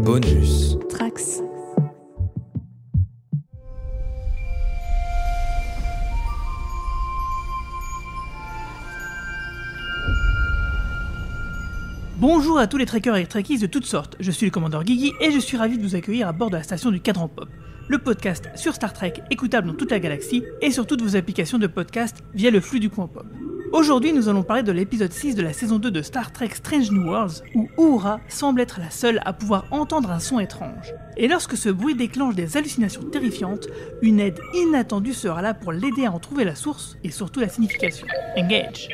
Bonus. Trax. Bonjour à tous les trekkers et trekkies de toutes sortes, je suis le commandeur Guigui et je suis ravi de vous accueillir à bord de la station du Cadran Pop, le podcast sur Star Trek écoutable dans toute la galaxie et sur toutes vos applications de podcast via le flux du coin pop. Aujourd'hui, nous allons parler de l'épisode 6 de la saison 2 de Star Trek Strange New Worlds, où Uhura semble être la seule à pouvoir entendre un son étrange. Et lorsque ce bruit déclenche des hallucinations terrifiantes, une aide inattendue sera là pour l'aider à en trouver la source et surtout la signification. Engage.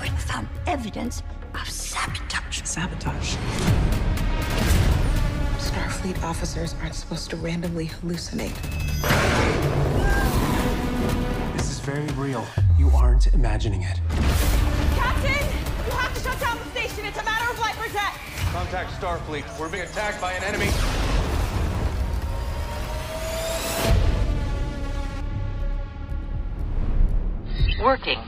We found evidence of sabotage. Sabotage. Starfleet officers aren't supposed to randomly hallucinate. This is very real. You aren't imagining it. Captain, you have to shut down the station. It's a matter of life or death. Contact Starfleet. We're being attacked by an enemy. Working.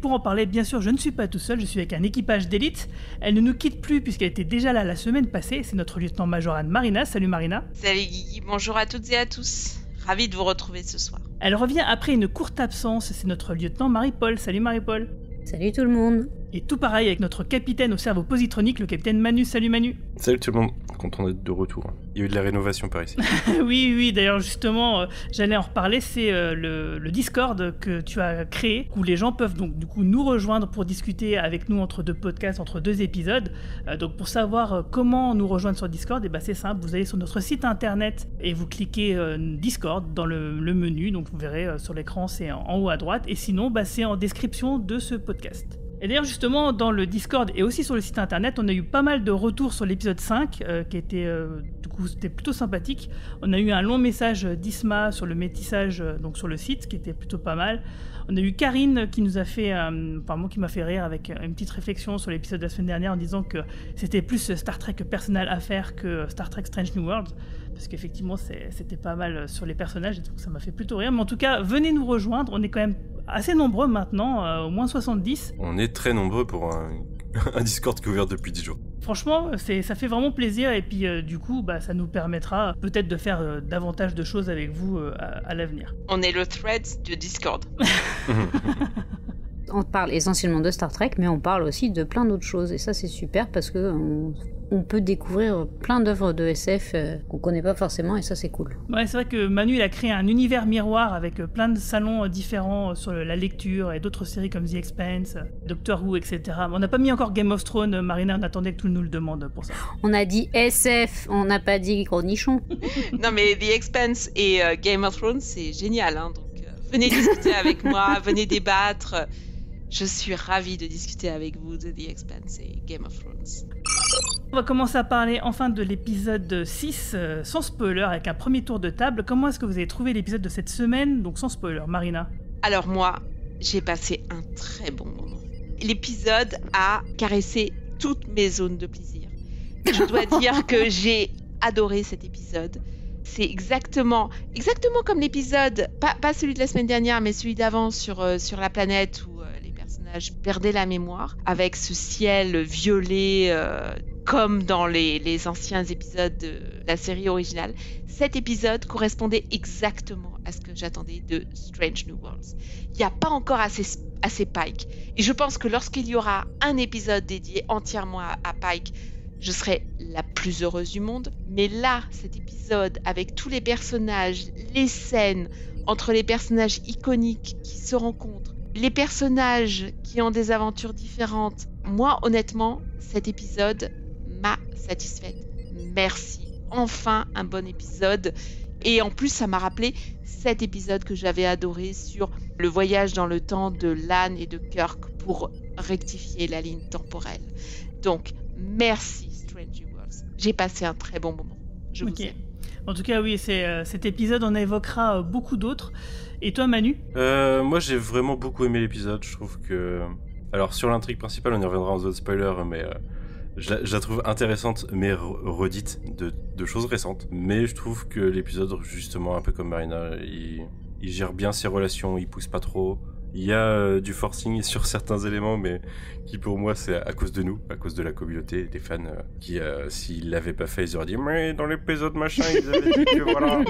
Pour en parler, bien sûr, je ne suis pas tout seul, je suis avec un équipage d'élite. Elle ne nous quitte plus puisqu'elle était déjà là la semaine passée. C'est notre lieutenant-major Anne Marina. Salut Marina. Salut Guigui, bonjour à toutes et à tous. Ravi de vous retrouver ce soir. Elle revient après une courte absence. C'est notre lieutenant Marie-Paul. Salut Marie-Paul. Salut tout le monde. Et tout pareil avec notre capitaine au cerveau positronique, le capitaine Manu. Salut Manu. Salut tout le monde, content d'être de retour. Il y a eu de la rénovation par ici. oui, oui, d'ailleurs, justement, euh, j'allais en reparler. C'est euh, le, le Discord que tu as créé, où les gens peuvent donc du coup nous rejoindre pour discuter avec nous entre deux podcasts, entre deux épisodes. Euh, donc, pour savoir euh, comment nous rejoindre sur Discord, et ben, c'est simple. Vous allez sur notre site internet et vous cliquez euh, Discord dans le, le menu. Donc, vous verrez euh, sur l'écran, c'est en, en haut à droite. Et sinon, bah, c'est en description de ce podcast. Et d'ailleurs, justement, dans le Discord et aussi sur le site internet, on a eu pas mal de retours sur l'épisode 5, euh, qui était, euh, coup, c'était plutôt sympathique. On a eu un long message d'Isma sur le métissage, euh, donc sur le site, qui était plutôt pas mal. On a eu Karine qui nous a fait, euh, enfin moi qui m'a fait rire avec une petite réflexion sur l'épisode de la semaine dernière en disant que c'était plus Star Trek personnel à faire que Star Trek Strange New World. Parce qu'effectivement, c'était pas mal sur les personnages et donc ça m'a fait plutôt rire. Mais en tout cas, venez nous rejoindre. On est quand même assez nombreux maintenant, euh, au moins 70. On est très nombreux pour un, un Discord qui est ouvert depuis 10 jours. Franchement, c'est, ça fait vraiment plaisir et puis euh, du coup, bah, ça nous permettra peut-être de faire euh, davantage de choses avec vous euh, à, à l'avenir. On est le thread de Discord. On parle essentiellement de Star Trek, mais on parle aussi de plein d'autres choses. Et ça, c'est super parce que on, on peut découvrir plein d'œuvres de SF euh, qu'on connaît pas forcément, et ça, c'est cool. Ouais, c'est vrai que Manu il a créé un univers miroir avec euh, plein de salons euh, différents sur la lecture et d'autres séries comme The Expanse, Doctor Who, etc. On n'a pas mis encore Game of Thrones, Marina, on attendait que tout nous le demande pour ça. On a dit SF, on n'a pas dit gros nichon. non mais The Expanse et euh, Game of Thrones, c'est génial. Hein, donc euh, venez discuter avec moi, venez débattre. Je suis ravie de discuter avec vous de The Expanse et Game of Thrones. On va commencer à parler enfin de l'épisode 6, euh, sans spoiler, avec un premier tour de table. Comment est-ce que vous avez trouvé l'épisode de cette semaine Donc sans spoiler, Marina? Alors moi, j'ai passé un très bon moment. L'épisode a caressé toutes mes zones de plaisir. Je dois dire que j'ai adoré cet épisode. C'est exactement, exactement comme l'épisode, pas, pas celui de la semaine dernière, mais celui d'avant sur, euh, sur la planète où perdaient la mémoire, avec ce ciel violet euh, comme dans les, anciens épisodes de la série originale. Cet épisode correspondait exactement à ce que j'attendais de Strange New Worlds. Il n'y a pas encore assez, assez Pike. Et je pense que lorsqu'il y aura un épisode dédié entièrement à Pike, je serai la plus heureuse du monde. Mais là, cet épisode, avec tous les personnages, les scènes entre les personnages iconiques qui se rencontrent, les personnages qui ont des aventures différentes, moi, honnêtement, cet épisode m'a satisfaite. Merci. Enfin, un bon épisode. Et en plus, ça m'a rappelé cet épisode que j'avais adoré sur le voyage dans le temps de Lan et de Kirk pour rectifier la ligne temporelle. Donc, merci Strange Worlds. J'ai passé un très bon moment. Je vous aime. En tout cas, oui, c'est euh, cet épisode, on évoquera euh, beaucoup d'autres. Et toi, Manu? Euh, moi, j'ai vraiment beaucoup aimé l'épisode. Je trouve que. Alors, sur l'intrigue principale, on y reviendra en zone spoiler, mais je, la, trouve intéressante, mais re- redite de, de choses récentes. Mais je trouve que l'épisode, justement, un peu comme Marina, il, il gère bien ses relations, il pousse pas trop. Il y a euh, du forcing sur certains éléments, mais qui pour moi c'est à cause de nous, à cause de la communauté, des fans euh, qui, euh, s'ils l'avaient pas fait, ils auraient dit mais dans l'épisode machin, ils avaient dit que voilà.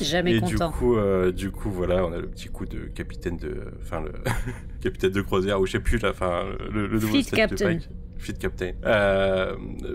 Jamais Et content. du coup, euh, du coup, voilà, on a le petit coup de capitaine de, enfin le capitaine de croisière ou je sais plus là, enfin le, le nouveau Fleet captain. Fleet captain.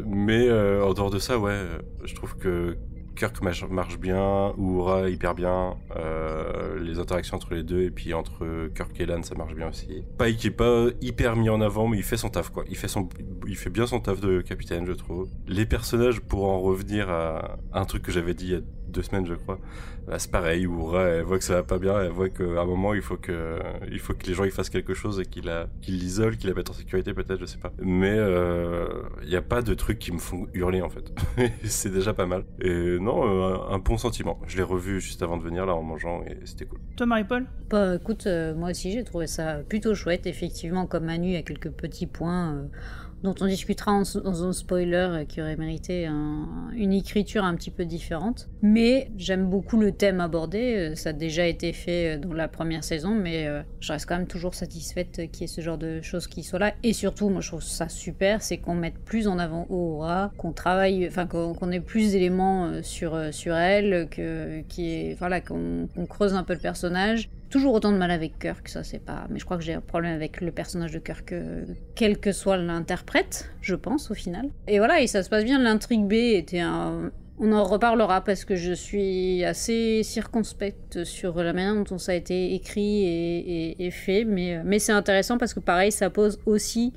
Mais en dehors de ça, ouais, je trouve que Kirk marche, bien, Uhura hyper bien, euh, les interactions entre les deux et puis entre Kirk et Lan ça marche bien aussi. Pike est pas hyper mis en avant mais il fait son taf quoi, il fait son, il fait bien son taf de capitaine je trouve. Les personnages pour en revenir à un truc que j'avais dit il y a deux semaines je crois, bah, c'est pareil, Uhura elle voit que ça va pas bien, elle voit qu'à un moment il faut que, il faut que les gens ils fassent quelque chose et qu'il la, qu'il l'isole, qu'il la mette en sécurité peut-être, je sais pas. Mais euh, il y a pas de trucs qui me font hurler en fait. c'est déjà pas mal. Et non, euh, un bon sentiment. Je l'ai revu juste avant de venir là en mangeant et c'était cool. Toi, Marie-Paul? Bah écoute, euh, moi aussi j'ai trouvé ça plutôt chouette. Effectivement, comme Manu, il y a quelques petits points euh, dont on discutera en, dans spoiler euh, qui aurait mérité un- une écriture un petit peu différente. Mais j'aime beaucoup le thème abordé. euh, Ça a déjà été fait euh, dans la première saison, mais je reste quand même toujours satisfaite qu'il y ait ce genre de choses qui soient là. Et surtout, moi je trouve ça super, c'est qu'on mette plus en avant Aura, qu'on travaille, enfin qu'on ait plus d'éléments sur, sur elle, que, voilà, qu'on creuse un peu le personnage. Toujours autant de mal avec Kirk, ça c'est pas. Mais je crois que j'ai un problème avec le personnage de Kirk, euh, quel que soit l'interprète, je pense au final. Et voilà, et ça se passe bien. L'intrigue B était un. On en reparlera parce que je suis assez circonspecte sur la manière dont ça a été écrit et, et- fait, mais, mais c'est intéressant parce que pareil, ça pose aussi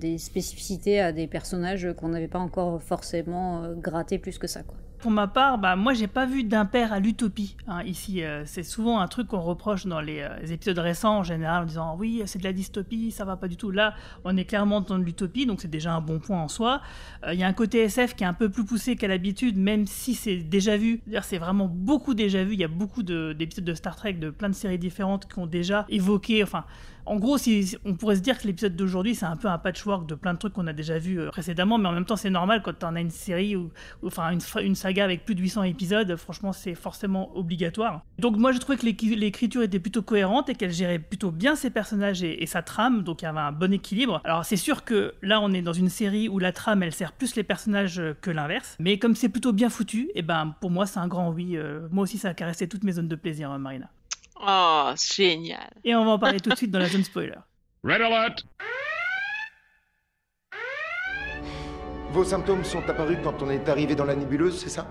des spécificités à des personnages qu'on n'avait pas encore forcément euh, gratté plus que ça. Quoi. Pour ma part, bah, moi, j'ai pas vu d'impair à l'utopie. hein, ici, Euh, c'est souvent un truc qu'on reproche dans les, euh, les épisodes récents en général, en disant oui, c'est de la dystopie, ça va pas du tout. Là, on est clairement dans de l'utopie, donc c'est déjà un bon point en soi. Euh, Il y a un côté SF qui est un peu plus poussé qu'à l'habitude, même si c'est déjà vu. C'est vraiment beaucoup déjà vu. Il y a beaucoup de- d'épisodes de, Star Trek, de plein de séries différentes qui ont déjà évoqué. Enfin, en gros, on pourrait se dire que l'épisode d'aujourd'hui, c'est un peu un patchwork de plein de trucs qu'on a déjà vu euh, précédemment, mais en même temps, c'est normal quand on a une série ou, enfin une, saga avec plus de 800 épisodes. Franchement, c'est forcément obligatoire. Donc moi, je trouvais que l'écriture était plutôt cohérente et qu'elle gérait plutôt bien ses personnages et, sa trame, donc il y avait un bon équilibre. Alors c'est sûr que là, on est dans une série où la trame, elle sert plus les personnages euh, que l'inverse, mais comme c'est plutôt bien foutu, et ben pour moi, c'est un grand oui. Euh, moi aussi, ça a caressé toutes mes zones de plaisir, Marina. Oh, génial. Et on va en parler tout de suite dans la zone spoiler. Red alert! Vos symptômes sont apparus quand on est arrivé dans la nébuleuse, c'est ça?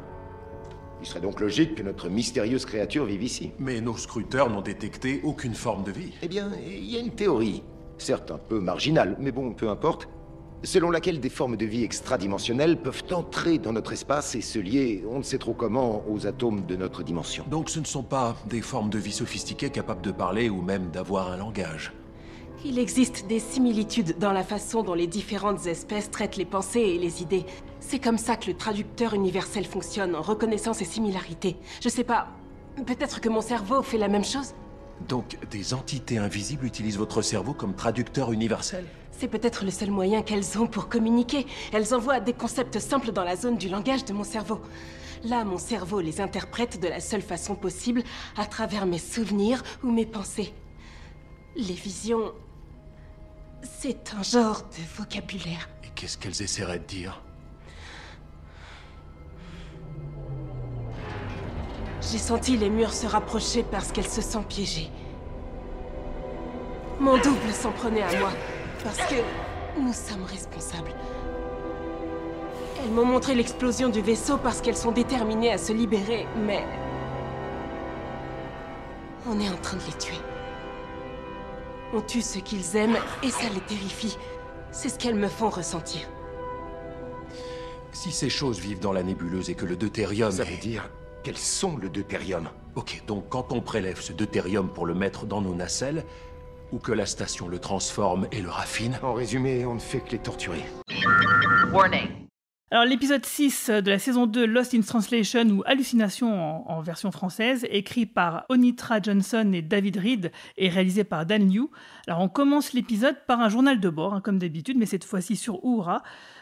Il serait donc logique que notre mystérieuse créature vive ici. Mais nos scruteurs n'ont détecté aucune forme de vie. Eh bien, il y a une théorie, certes un peu marginale, mais bon, peu importe, selon laquelle des formes de vie extradimensionnelles peuvent entrer dans notre espace et se lier, on ne sait trop comment, aux atomes de notre dimension. Donc ce ne sont pas des formes de vie sophistiquées capables de parler ou même d'avoir un langage. Il existe des similitudes dans la façon dont les différentes espèces traitent les pensées et les idées. C'est comme ça que le traducteur universel fonctionne, en reconnaissant ces similarités. Je sais pas, peut-être que mon cerveau fait la même chose? Donc des entités invisibles utilisent votre cerveau comme traducteur universel C'est peut-être le seul moyen qu'elles ont pour communiquer. Elles envoient des concepts simples dans la zone du langage de mon cerveau. Là, mon cerveau les interprète de la seule façon possible, à travers mes souvenirs ou mes pensées. Les visions... C'est un genre de vocabulaire. Et qu'est-ce qu'elles essaieraient de dire? J'ai senti les murs se rapprocher parce qu'elle se sent piégée. Mon double s'en prenait à moi, parce que nous sommes responsables. Elles m'ont montré l'explosion du vaisseau parce qu'elles sont déterminées à se libérer, mais... On est en train de les tuer. On tue ceux qu'ils aiment et ça les terrifie. C'est ce qu'elles me font ressentir. Si ces choses vivent dans la nébuleuse et que le deutérium Ça est- veut dire qu'elles sont le deutérium. Ok, donc quand on prélève ce deutérium pour le mettre dans nos nacelles, ou que la station le transforme et le raffine... En résumé, on ne fait que les torturer. Warning. Alors l'épisode 6 de la saison 2 Lost in Translation ou Hallucination en, en version française, écrit par Onitra Johnson et David Reed et réalisé par Dan Liu. Alors on commence l'épisode par un journal de bord, hein, comme d'habitude, mais cette fois-ci sur Uhura.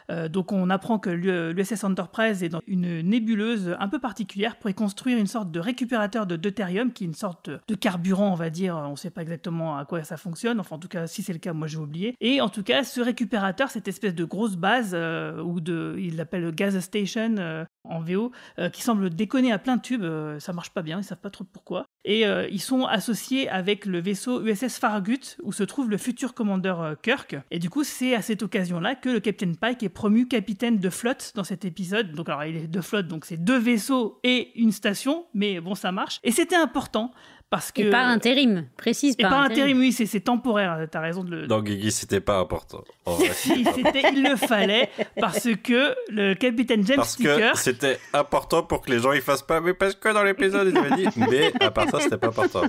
Euh, donc on apprend que l'USS Enterprise est dans une nébuleuse un peu particulière pour y construire une sorte de récupérateur de deutérium, qui est une sorte de carburant, on va dire. On ne sait pas exactement à quoi ça fonctionne. Enfin, en tout cas, si c'est le cas, moi j'ai oublié. Et en tout cas, ce récupérateur, cette espèce de grosse base, euh, ou de, il l'appelle gas station euh, en VO, qui semble déconner à plein de tubes. ça marche pas bien, ils savent pas trop pourquoi. Et ils sont associés avec le vaisseau USS Farragut, où se trouve le futur commandeur Kirk. Et du coup, c'est à cette occasion-là que le Captain Pike est promu capitaine de flotte dans cet épisode. Donc alors il est de flotte, donc c'est deux vaisseaux et une station, mais bon ça marche. Et c'était important parce que... Et par intérim, précise Et par, intérim. oui, c'est temporaire, t'as raison de le... Non, Guigui, c'était pas important. si, il le fallait, parce que le capitaine James parce Sticker... que c'était important pour que les gens ils fassent pas, mais parce que dans l'épisode, ils avaient dit... Mais à part ça, c'était pas important.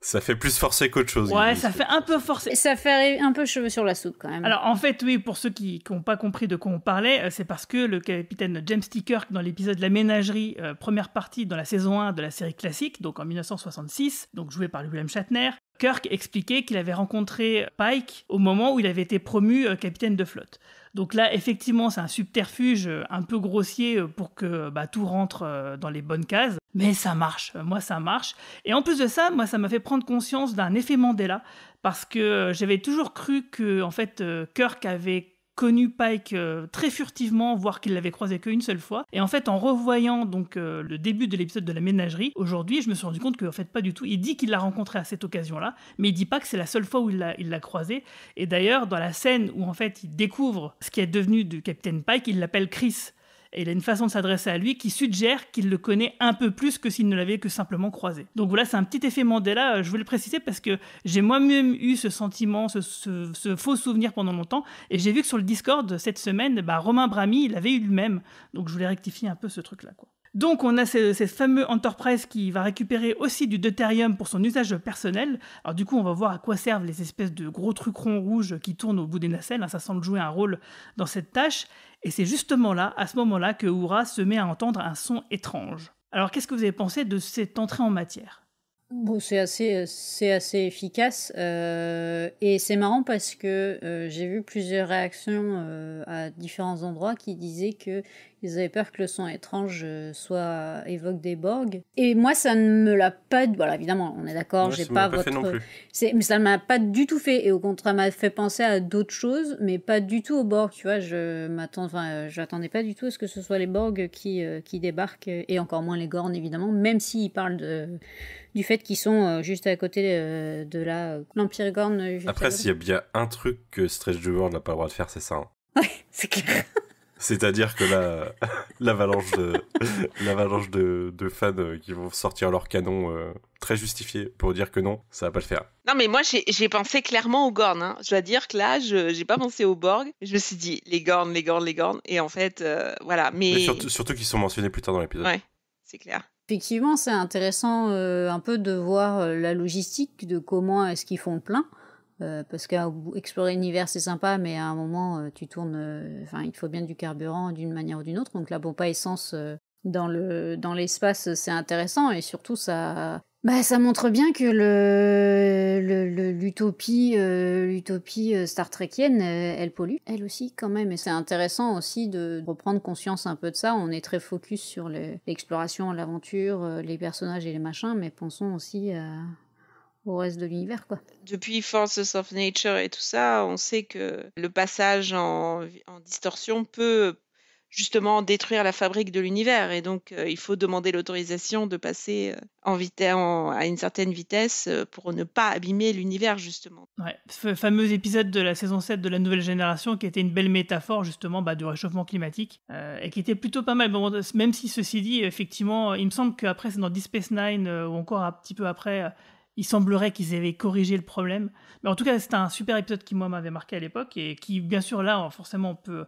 Ça fait plus forcer qu'autre chose. Ouais, ça fait un peu forcer. Ça fait un peu cheveux sur la soupe, quand même. Alors, en fait, oui, pour ceux qui n'ont pas compris de quoi on parlait, euh, c'est parce que le capitaine James Sticker, dans l'épisode La Ménagerie, euh, première partie dans la saison 1 de la série classique, donc en 1966, donc joué par William Shatner, Kirk expliquait qu'il avait rencontré Pike au moment où il avait été promu euh, capitaine de flotte. Donc là, effectivement, c'est un subterfuge euh, un peu grossier euh, pour que bah, tout rentre dans les bonnes cases, mais ça marche. Moi, ça marche. Et en plus de ça, moi, ça m'a fait prendre conscience d'un effet Mandela parce que j'avais toujours cru que, en fait, Kirk avait connu Pike euh, très furtivement, voire qu'il l'avait croisé qu'une seule fois. Et en fait, en revoyant donc euh, le début de l'épisode de la ménagerie, aujourd'hui, je me suis rendu compte qu'en fait, pas du tout. Il dit qu'il l'a rencontré à cette occasion-là, mais il dit pas que c'est la seule fois où il l'a croisé. Et d'ailleurs, dans la scène où en fait il découvre ce qui est devenu du capitaine Pike, il l'appelle Chris. Et il a une façon de s'adresser à lui qui suggère qu'il le connaît un peu plus que s'il ne l'avait que simplement croisé. Donc voilà, c'est un petit effet Mandela, euh, je voulais le préciser parce que j'ai moi-même eu ce sentiment, ce, faux souvenir pendant longtemps, et j'ai vu que sur le Discord cette semaine, bah, Romain Brami, il eu le même. Donc je voulais rectifier un peu ce truc-là. Quoi. Donc on a ce, fameux Enterprise qui va récupérer aussi du deutérium pour son usage personnel. Alors du coup on va voir à quoi servent les espèces de gros trucs ronds rouges qui tournent au bout des nacelles. Hein. ça semble jouer un rôle dans cette tâche. Et c'est justement là, à ce moment-là, que Oura se met à entendre un son étrange. Alors qu'est-ce que vous avez pensé de cette entrée en matière? Bon, c'est assez, c'est assez efficace euh, et c'est marrant parce que euh, j'ai vu plusieurs réactions euh, à différents endroits qui disaient que ils avaient peur que le son étrange soit évoque des Borg. Et moi, ça ne me l'a pas. Voilà, évidemment, on est d'accord. j'ai pas, votre. C'est, mais ça ne m'a pas du tout fait. Et au contraire, m'a fait penser à d'autres choses, mais pas du tout aux Borg. Tu vois, je m'attends. Enfin, j'attendais pas du tout à ce que ce soit les Borg qui qui débarquent et encore moins les Gorn évidemment. Même s'ils parlent de du fait qu'ils sont euh, juste à côté euh, de la euh, l'Empire Gorn. Après, s'il y a bien un truc que Stretch the World n'a pas le droit de faire, c'est ça. Hein. Ouais, c'est clair. C'est-à-dire que là, l'avalanche de, l'avalanche de, de, fans qui vont sortir leur canon très justifié pour dire que non, ça va pas le faire. Non, mais moi, j'ai pensé clairement aux Gorn. Hein. Je dois dire que là, je j'ai pas pensé aux Borg. Je me suis dit, les Gorn, les Gorn, les Gorn. Et en fait, voilà. Mais, mais surtout, surtout qu'ils sont mentionnés plus tard dans l'épisode. Ouais, c'est clair. Effectivement, c'est intéressant euh, un peu de voir euh, la logistique de comment est-ce qu'ils font plein. Euh, parce qu'explorer l'univers c'est sympa, mais à un moment tu tournes, enfin il faut bien du carburant d'une manière ou d'une autre. Donc la pompe à essence dans le dans l'espace c'est intéressant et surtout ça bah, ça montre bien que l'utopie, euh, l'utopie euh, Star Trekienne, euh, elle pollue, elle aussi quand même. Et c'est intéressant aussi de reprendre conscience un peu de ça. On est très focus sur l'exploration, l'aventure, les personnages et les machins, mais pensons aussi au reste de l'univers, quoi. Depuis Forces of Nature et tout ça, on sait que le passage en, en distorsion peut justement détruire la fabrique de l'univers. Et donc, euh, il faut demander l'autorisation de passer euh, en vitesse, à une certaine vitesse euh, pour ne pas abîmer l'univers, justement. Ouais, ce fameux épisode de la saison 7 de la nouvelle génération qui était une belle métaphore, justement, bah, du réchauffement climatique et qui était plutôt pas mal. Bon, même si, ceci dit, effectivement, il me semble qu'après, c'est dans Deep Space Nine ou encore un petit peu après il semblerait qu'ils avaient corrigé le problème. Mais en tout cas, c'était un super épisode qui, moi, m'avait marqué à l'époque et qui, bien sûr, là, forcément, on peut,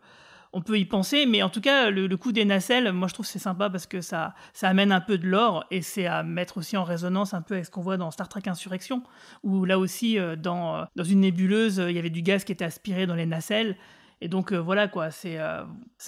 on peut y penser, mais en tout cas, le, coup des nacelles, moi je trouve c'est sympa parce que ça, ça amène un peu de l'or et c'est à mettre aussi en résonance un peu avec ce qu'on voit dans Star Trek Insurrection, où là aussi, euh, dans, euh, dans une nébuleuse, il y avait du gaz qui était aspiré dans les nacelles. Et donc euh, voilà quoi, c'est,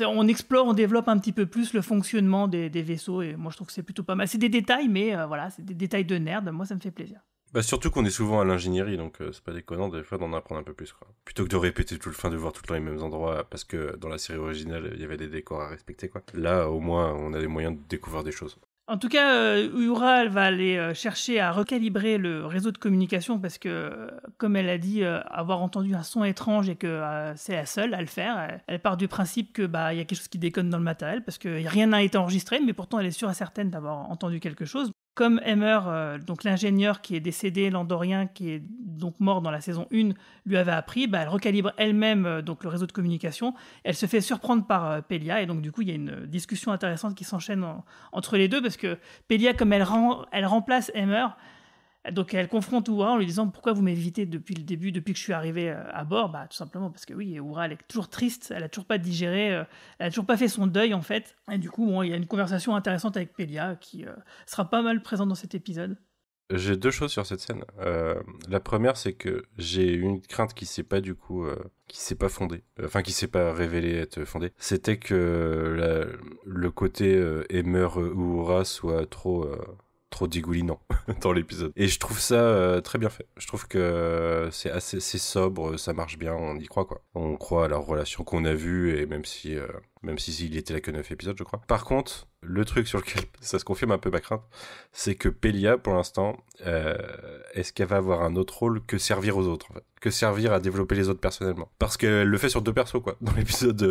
on explore, on développe un petit peu plus le fonctionnement des, vaisseaux et moi je trouve que c'est plutôt pas mal. C'est des détails, mais voilà, c'est des détails de nerd. Moi ça me fait plaisir. Bah surtout qu'on est souvent à l'ingénierie, donc euh, c'est pas déconnant des fois d'en apprendre un peu plus, quoi. Plutôt que de répéter tout le fin de voir tout le temps les mêmes endroits, parce que dans la série originale, il y avait des décors à respecter, quoi. Là, au moins, on a les moyens de découvrir des choses. En tout cas, euh, elle va aller euh, chercher à recalibrer le réseau de communication parce que, euh, comme elle a dit, avoir entendu un son étrange et que c'est la seule à le faire, elle, elle part du principe que bah il y a quelque chose qui déconne dans le matériel parce que rien n'a été enregistré, mais pourtant elle est sûre et certaine d'avoir entendu quelque chose. Comme Emmer, euh, donc l'ingénieur qui est décédé, l'Andorien qui est donc mort dans la saison 1, lui avait appris, bah, elle recalibre elle-même euh, donc le réseau de communication. Elle se fait surprendre par euh, Pelia et donc du coup il y a une discussion intéressante qui s'enchaîne en- entre les deux parce que Pelia, comme elle, elle remplace Emmer, donc elle confronte Oura en lui disant pourquoi vous m'évitez depuis le début, depuis que je suis arrivé euh, à bord? Bah tout simplement parce que oui, Oura elle est toujours triste, elle a toujours pas digéré, euh, elle a toujours pas fait son deuil en fait. Et du coup, bon, il y a une conversation intéressante avec Pelia qui euh, sera pas mal présente dans cet épisode. J'ai deux choses sur cette scène. La première, c'est que j'ai une crainte qui s'est pas du coup, qui s'est pas fondée, enfin qui s'est pas révélée être fondée. C'était que le côté euh, Emmer ou Aura soit trop, trop dégoulinant dans l'épisode. Et je trouve ça euh, très bien fait. Je trouve que euh, c'est assez, sobre, ça marche bien, on y croit quoi. On croit à leur relation qu'on a vue et même si, euh, même si il était là que 9 épisodes, je crois. Par contre, le truc sur lequel ça se confirme un peu ma crainte, c'est que Pelia, pour l'instant, est-ce qu'elle va avoir un autre rôle que servir aux autres, en fait? Que servir à développer les autres personnellement? Parce qu'elle le fait sur deux persos, quoi, dans l'épisode.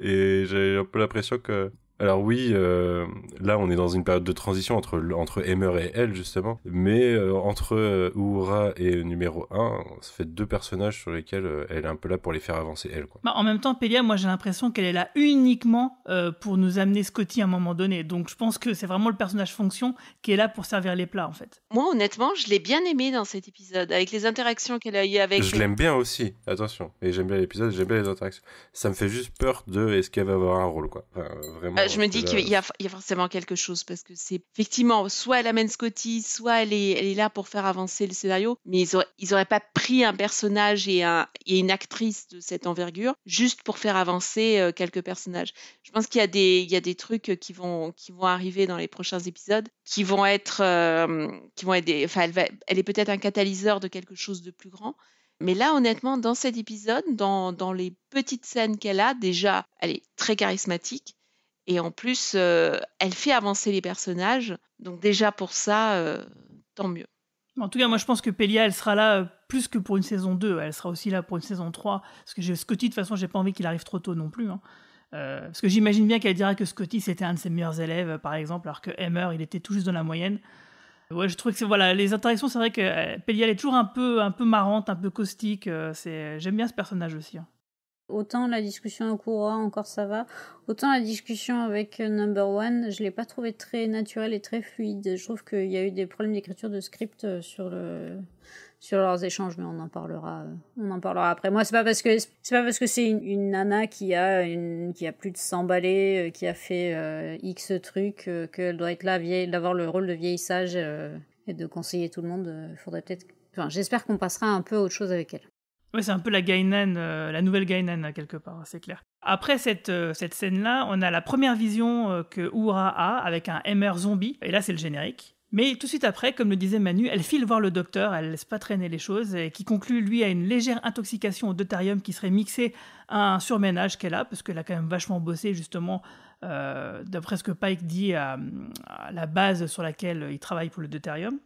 et j'ai un peu l'impression que... Alors oui, euh, là on est dans une période de transition entre, entre Emmer et elle justement, mais euh, entre euh, Uhura et numéro 1, ça fait deux personnages sur lesquels euh, elle est un peu là pour les faire avancer elle. Quoi. Bah, en même temps, Pelia, moi j'ai l'impression qu'elle est là uniquement euh, pour nous amener Scotty à un moment donné. Donc je pense que c'est vraiment le personnage fonction qui est là pour servir les plats en fait. Moi, honnêtement, je l'ai bien aimé dans cet épisode, avec les interactions qu'elle a eues avec. Je l'aime bien aussi, attention, et j'aime bien l'épisode, j'aime bien les interactions. Ça me fait juste peur de est-ce qu'elle va avoir un rôle quoi. Enfin, vraiment. Euh, je me dis qu'il y, a- il y a forcément quelque chose parce que c'est effectivement soit elle amène Scotty, soit elle est, elle est là pour faire avancer le scénario, mais ils auraient, ils auraient pas pris un personnage et, un, et une actrice de cette envergure juste pour faire avancer euh, quelques personnages. Je pense qu'il y a des, il y a des trucs euh, qui vont, qui vont arriver dans les prochains épisodes qui vont être, euh, qui vont des, enfin, elle, va- elle est peut-être un catalyseur de quelque chose de plus grand. Mais là, honnêtement, dans cet épisode, dans, dans les petites scènes qu'elle a, déjà, elle est très charismatique. Et en plus, euh, elle fait avancer les personnages. Donc déjà pour ça, euh, tant mieux. En tout cas, moi je pense que Pelia, elle sera là euh, plus que pour une saison 2. Elle sera aussi là pour une saison 3. Parce que Scotty, de toute façon, j'ai pas envie qu'il arrive trop tôt non plus. hein. Parce que j'imagine bien qu'elle dira que Scotty c'était un de ses meilleurs élèves, par exemple, alors que Emmer, il était tout juste dans la moyenne. Je trouve que voilà, les interactions, c'est vrai que Pelia, elle est toujours un peu, un peu marrante, un peu caustique. j'aime bien ce personnage aussi. hein. Autant la discussion au Kura, encore ça va. Autant la discussion avec euh, Number One, je l'ai pas trouvé très naturelle et très fluide. Je trouve qu'il y a eu des problèmes d'écriture de script euh, sur le sur leurs échanges, mais on en parlera. euh, On en parlera après. Moi, c'est pas parce que c'est pas parce que c'est une, nana qui a une qui a plus de 100 balais, qui a fait X trucs, euh, qu'elle doit être là vieille, d'avoir le rôle de vieille sage et de conseiller tout le monde. faudrait peut-être. Enfin, j'espère qu'on passera un peu à autre chose avec elle. Ouais, c'est un peu la Gainan, euh, la nouvelle Gainan, euh, quelque part, c'est clair. Après cette, euh, cette scène-là, on a la première vision que Uhura a avec un MR zombie, et là c'est le générique. Mais tout de suite après, comme le disait Manu, elle file voir le docteur, elle laisse pas traîner les choses, et qui conclut lui à une légère intoxication au deutérium qui serait mixée à un surménage qu'elle a, parce qu'elle a quand même vachement bossé justement, d'après ce que Pike dit, à, à la base sur laquelle il travaille pour le deutérium.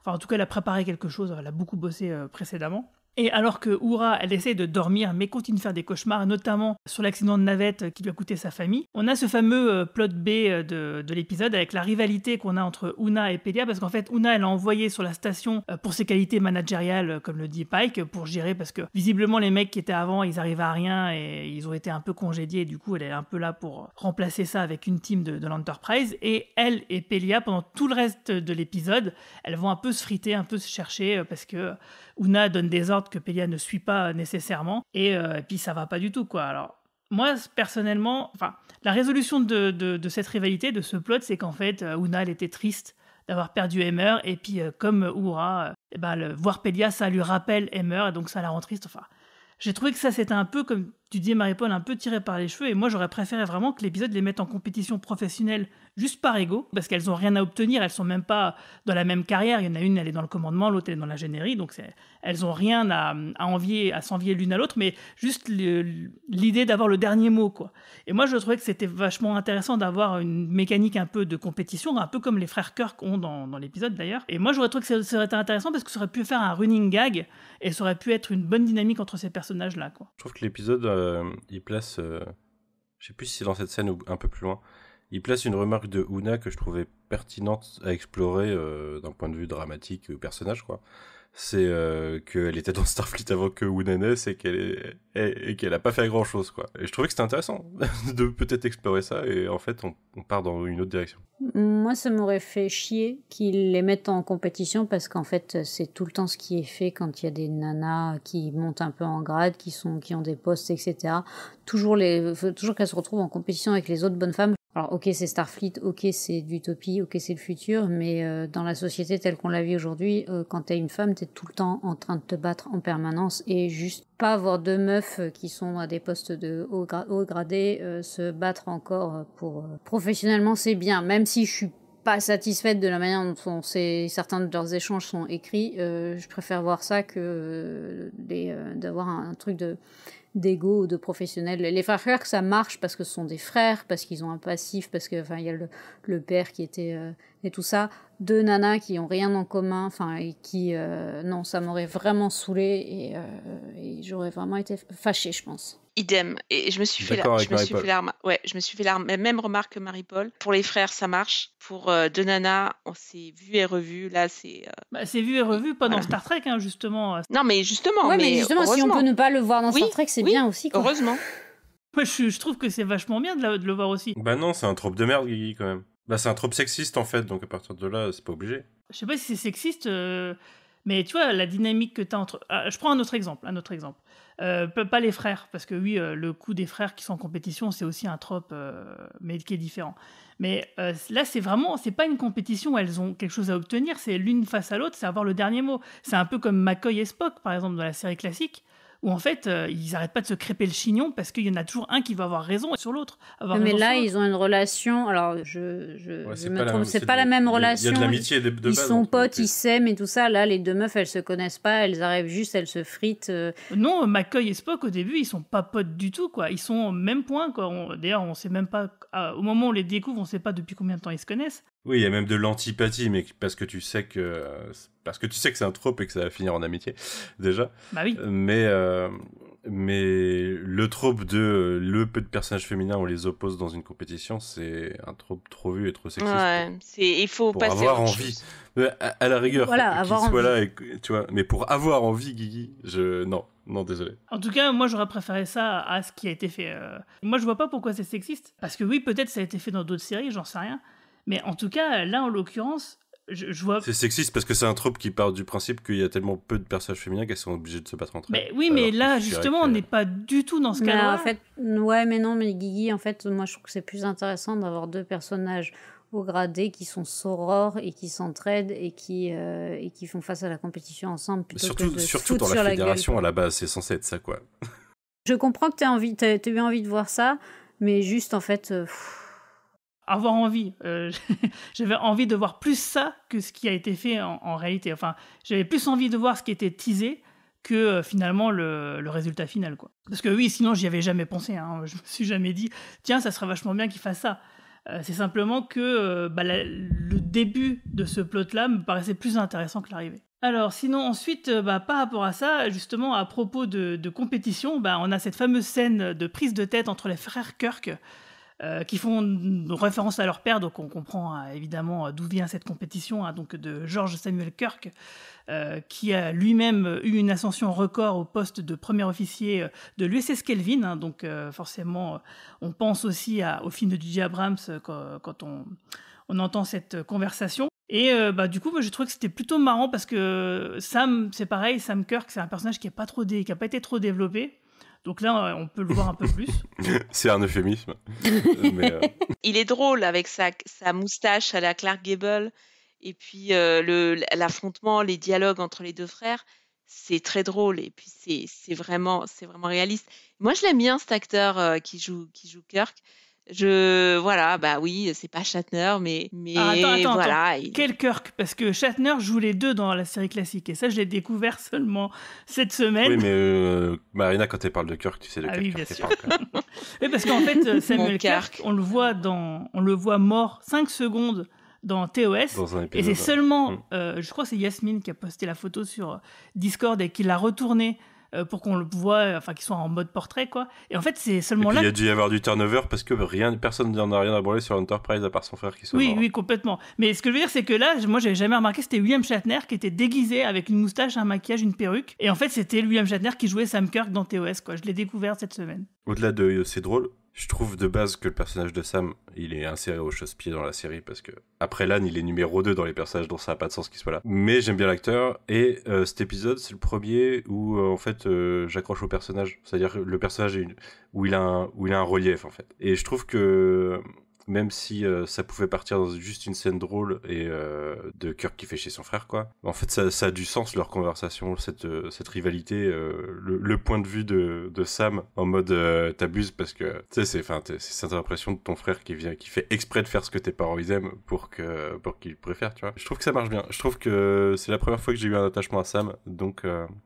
Enfin, en tout cas, elle a préparé quelque chose, elle a beaucoup bossé précédemment. Et alors que Oura, elle essaie de dormir, mais continue de faire des cauchemars, notamment sur l'accident de navette qui lui a coûté sa famille, on a ce fameux euh, plot B euh, de, de l'épisode avec la rivalité qu'on a entre Una et Pelia, parce qu'en fait, Una, elle a envoyé sur la station euh, pour ses qualités managériales, comme le dit Pike, pour gérer, parce que visiblement, les mecs qui étaient avant, ils arrivaient à rien et ils ont été un peu congédiés, et du coup, elle est un peu là pour remplacer ça avec une team de, de l'Enterprise. Et elle et Pelia, pendant tout le reste de l'épisode, elles vont un peu se friter, un peu se chercher, parce que Una donne des ordres que Pelia ne suit pas nécessairement, et, euh, et puis ça va pas du tout, quoi. Alors, moi, personnellement, enfin, la résolution de, de- cette rivalité, de ce plot, c'est qu'en fait, euh, Una, était triste d'avoir perdu Emmer, et puis euh, comme euh, eh ben, voir Pelia, ça lui rappelle Emmer, et donc ça la rend triste. Enfin, j'ai trouvé que ça, c'était un peu comme tu Marie-Paul un peu tiré par les cheveux, et moi j'aurais préféré vraiment que l'épisode les mette en compétition professionnelle juste par ego, parce qu'elles n'ont rien à obtenir, elles sont même pas dans la même carrière. Il y en a une, elle est dans le commandement, l'autre elle est dans l'ingénierie, donc elles ont rien à, envier, à s'envier l'une à l'autre, mais juste l'idée d'avoir le dernier mot, quoi. Et moi je trouvais que c'était vachement intéressant d'avoir une mécanique un peu de compétition, un peu comme les frères Kirk ont dans, dans l'épisode d'ailleurs. Et moi j'aurais trouvé que ça, aurait été intéressant parce que ça aurait pu faire un running gag et ça aurait pu être une bonne dynamique entre ces personnages-là, quoi. Je trouve que l'épisode euh, il place, euh, je sais plus si c'est dans cette scène ou un peu plus loin, il place une remarque de Una que je trouvais pertinente à explorer euh, d'un point de vue dramatique ou personnage, quoi c'est euh, qu'elle était dans Starfleet avant que naisse et qu'elle et, qu'elle a pas fait grand chose quoi. Et je trouvais que c'était intéressant de peut-être explorer ça et en fait on, part dans une autre direction. Moi ça m'aurait fait chier qu'ils les mettent en compétition parce qu'en fait c'est tout le temps ce qui est fait quand il y a des nanas qui montent un peu en grade, qui sont qui ont des postes etc. Toujours les toujours qu'elles se retrouvent en compétition avec les autres bonnes femmes. Alors ok c'est Starfleet, ok c'est d'utopie, ok c'est le futur, mais euh, dans la société telle qu'on la vit aujourd'hui, euh, quand t'es une femme, t'es tout le temps en train de te battre en permanence et juste pas avoir deux meufs euh, qui sont à des postes de haut, gradé se battre encore pour professionnellement c'est bien, même si je suis pas satisfaite de la manière dont certains de leurs échanges sont écrits, je préfère voir ça que d'avoir un truc de d'ego ou de professionnel. Les frères ça marche parce que ce sont des frères, parce qu'ils ont un passif, parce que enfin il y a le, le père qui était euh, et tout ça. Deux nanas qui ont rien en commun, enfin et qui euh, non, ça m'aurait vraiment saoulé et, euh, et j'aurais vraiment été fâchée, je pense. Idem. Et je me suis fait la, je me suis fait la, ouais, je me suis fait la même remarque que Marie-Paul. Pour les frères, ça marche. Pour euh, deux nanas, on s'est vu et revu. Là, c'est. Euh, bah, c'est vu et revu pas dans Star Trek, hein, justement. Non, mais justement. Ouais, mais, justement, si on peut ne pas le voir dans Star Trek, c'est bien aussi. Quoi. Heureusement. Moi, je, je, trouve que c'est vachement bien de, de, le voir aussi. Bah non, c'est un trope de merde, Guigui, quand même. Bah, c'est un trope sexiste en fait, donc à partir de là, c'est pas obligé. Je sais pas si c'est sexiste, euh, mais tu vois, la dynamique que tu as entre. Ah, je prends un autre exemple. Un autre exemple. Euh, pas les frères, parce que oui, euh, le coup des frères qui sont en compétition, c'est aussi un trope, euh, mais qui est différent. Mais là, c'est vraiment, c'est pas une compétition où elles ont quelque chose à obtenir, c'est l'une face à l'autre, c'est avoir le dernier mot. C'est un peu comme McCoy et Spock, par exemple, dans la série classique où en fait, euh, ils n'arrêtent pas de se crêper le chignon parce qu'il y en a toujours un qui va avoir raison sur l'autre. Mais là, ils ont une relation. Alors, je, je, me trompe, c'est pas la même relation. Il y a de l'amitié de, Ils sont potes, ils s'aiment et tout ça. Là, les deux meufs, elles se connaissent pas, elles arrivent juste, elles se fritent. Euh. Non, McCoy et Spock, au début, ils sont pas potes du tout, quoi. Ils sont au même point, quoi. D'ailleurs, on sait même pas. au moment où on les découvre, on sait pas depuis combien de temps ils se connaissent. Oui, il y a même de l'antipathie, mais parce que tu sais que parce que tu sais que c'est un trope et que ça va finir en amitié déjà. Bah oui. Mais euh, mais le trope de le peu de personnages féminins on les oppose dans une compétition, c'est un trope trop vu et trop sexiste. Ouais, c'est il faut pour avoir envie. À, la rigueur, voilà, qu'il soit là, et, tu vois. Mais pour avoir envie, Guigui, je non, non, désolé. En tout cas, moi, j'aurais préféré ça à ce qui a été fait. Euh. Moi, je vois pas pourquoi c'est sexiste. Parce que oui, peut-être ça a été fait dans d'autres séries, j'en sais rien. Mais en tout cas, là, en l'occurrence, je, vois. C'est sexiste parce que c'est un trope qui part du principe qu'il y a tellement peu de personnages féminins qu'elles sont obligées de se battre entre elles. Mais oui, mais là, justement, on n'est pas du tout dans ce cas-là. En fait, ouais, mais non, mais Guigui, en fait, moi, je trouve que c'est plus intéressant d'avoir deux personnages au gradé qui sont sorores et qui s'entraident et qui euh, et qui font face à la compétition ensemble plutôt surtout, que de surtout dans la fédération à la base c'est censé être ça quoi je comprends que tu as envie as, eu envie de voir ça mais juste en fait euh, avoir envie. Euh, j'avais envie de voir plus ça que ce qui a été fait en, réalité. Enfin, j'avais plus envie de voir ce qui était teasé que euh, finalement le, résultat final. Quoi. Parce que oui, sinon j'y avais jamais pensé. Hein. Je me suis jamais dit, tiens, ça serait vachement bien qu'il fasse ça. Euh, c'est simplement que bah, le début de ce plot-là me paraissait plus intéressant que l'arrivée. Alors sinon ensuite, bah, par rapport à ça, justement à propos de, compétition, bah, on a cette fameuse scène de prise de tête entre les frères Kirk euh, qui font référence à leur père, donc on comprend hein, évidemment d'où vient cette compétition, hein, donc de George Samuel Kirk, euh, qui a lui-même eu une ascension record au poste de premier officier euh, de l'USS Kelvin, hein, donc forcément on pense aussi au film de J.J. Abrams quand, on, entend cette conversation. Et bah, du coup, moi, je trouvé que c'était plutôt marrant parce que Sam, c'est pareil, Sam Kirk, c'est un personnage qui n'a pas, pas été trop développé. Donc là, on peut le voir un peu plus. c'est un euphémisme. Euh, Il est drôle avec sa, sa moustache à la Clark Gable et puis euh, l'affrontement, les dialogues entre les deux frères. c'est très drôle et puis c'est c'est vraiment c'est vraiment réaliste. Moi, je l'aime bien cet acteur euh, qui joue qui joue Kirk. Je voilà, bah oui, c'est pas Shatner, mais mais Ah, attends, attends, voilà. attends. Quel Kirk? Parce que Shatner joue les deux dans la série classique. Et ça, je l'ai découvert seulement cette semaine. Oui, mais euh, Marina, quand elle parle de Kirk, tu sais de Ah quel oui, Kirk bien parle. même. Oui, parce qu'en fait, euh, Samuel Kirk, on le voit dans, on le voit mort 5 secondes dans TOS. Dans un Et c'est seulement, Mm. euh, je crois que c'est Yasmine qui a posté la photo sur Discord et qui l'a retourné euh, pour qu'on le voit, euh, enfin qu'il soit en mode portrait quoi. Et en fait, c'est Et seulement puis là. il y a dû y avoir du turnover parce que rien, personne n'en a rien à branler sur Enterprise à part son frère qui soit Oui, mort. oui, complètement. Mais ce que je veux dire, c'est que là, moi, j'avais jamais remarqué, c'était William Shatner qui était déguisé avec une moustache, un maquillage, une perruque. Et en fait, c'était William Shatner qui jouait Sam Kirk dans TOS, quoi. Je l'ai découvert cette semaine. Au-delà de euh, c'est drôle, je trouve de base que le personnage de Sam, il est inséré au chausse-pied dans la série parce que après Lan, il est numéro 2 dans les personnages dont ça a pas de sens qu'il soit là. Mais j'aime bien l'acteur et euh, cet épisode, c'est le premier où euh, en fait euh, j'accroche au personnage, c'est-à-dire le personnage où il a un relief en fait. Et je trouve que même si euh, ça pouvait partir dans juste une scène drôle et euh, de Kirk qui fait chez son frère quoi. En fait ça, a du sens leur conversation cette euh, cette rivalité le, point de vue de, de Sam en mode t'abuses parce que tu sais c'est cette impression de ton frère qui vient qui fait exprès de faire ce que tes parents ils aiment pour que pour qu'ils préfèrent tu vois. Je trouve que ça marche bien. Je trouve que c'est la première fois que j'ai eu un attachement à Sam donc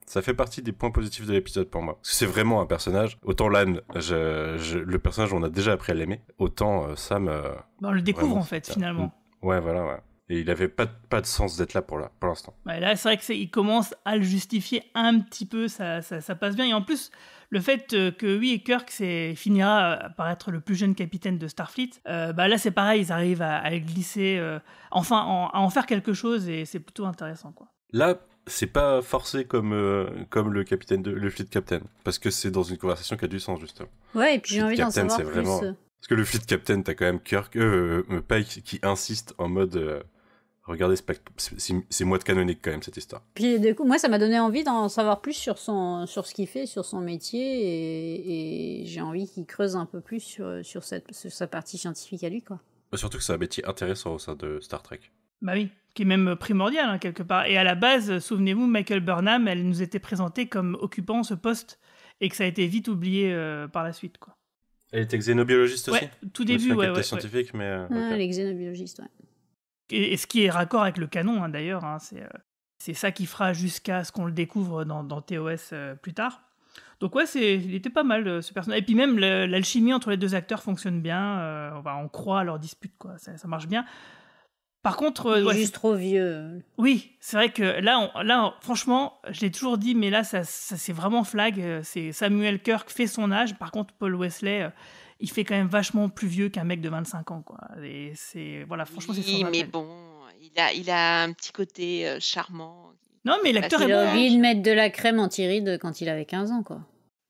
ça fait partie des points positifs de l'épisode pour moi. C'est vraiment un personnage. Autant Lan le personnage on a déjà appris à l'aimer. Autant Sam on le découvre Vraiment, en fait, finalement. Ouais, voilà, ouais. Et il avait pas, de- pas de sens d'être là pour là, pour l'instant. Ouais, là, c'est vrai qu'il commence à le justifier un petit peu, ça, ça, ça passe bien. Et en plus, le fait euh, que oui, Kirk finira par être le plus jeune capitaine de Starfleet, euh, bah là c'est pareil, ils arrivent à, à glisser, euh, enfin en- à en faire quelque chose et c'est plutôt intéressant. quoi. Là, c'est pas forcé comme, euh, comme le capitaine de, le fleet captain, parce que c'est dans une conversation qui a du sens, justement. Ouais, et puis j'ai envie d'en savoir c'est plus. vraiment- euh. Parce que le fleet captain, t'as quand même Kirk, euh, euh, Pike qui insiste en mode, euh, regardez, c'est moi de canonique quand même cette histoire. Puis du coup, moi, ça m'a donné envie d'en savoir plus sur, son, sur ce qu'il fait, sur son métier, et, et j'ai envie qu'il creuse un peu plus sur, sur, cette, sur sa partie scientifique à lui, quoi. Surtout que c'est un métier intéressant au sein de Star Trek. Bah oui, qui est même primordial hein, quelque part. Et à la base, souvenez-vous, Michael Burnham, elle nous était présentée comme occupant ce poste et que ça a été vite oublié euh, par la suite. quoi. Elle était xénobiologiste Ouais, aussi tout début, ouais, ouais, scientifique, mais... euh, Ah, ok. les xénobiologistes, ouais. Et, et ce qui est raccord avec le canon, hein, d'ailleurs, hein, c'est, euh, c'est ça qui fera jusqu'à ce qu'on le découvre dans, dans TOS euh, plus tard. Donc ouais, c'est, il était pas mal euh, ce personnage. Et puis même le- l'alchimie entre les deux acteurs fonctionne bien. euh, on, va- on croit à leur dispute, quoi. Ça, ça marche bien. Par contre, Il est ouais, juste trop vieux? oui, c'est vrai que là, on- là, on- franchement, je l'ai toujours dit, mais là, ça, ça, c'est vraiment flag. euh, C'est Samuel Kirk fait son âge. Par contre, Paul Wesley, euh, il fait quand même vachement plus vieux qu'un mec de 25 ans, quoi. Et c'est voilà, franchement, c'est Oui, son mais rappel. bon, il a, il a un petit côté euh, charmant. Non, mais l'acteur est Il a bon. oublié de mettre de la crème anti-rides quand il avait 15 ans, quoi.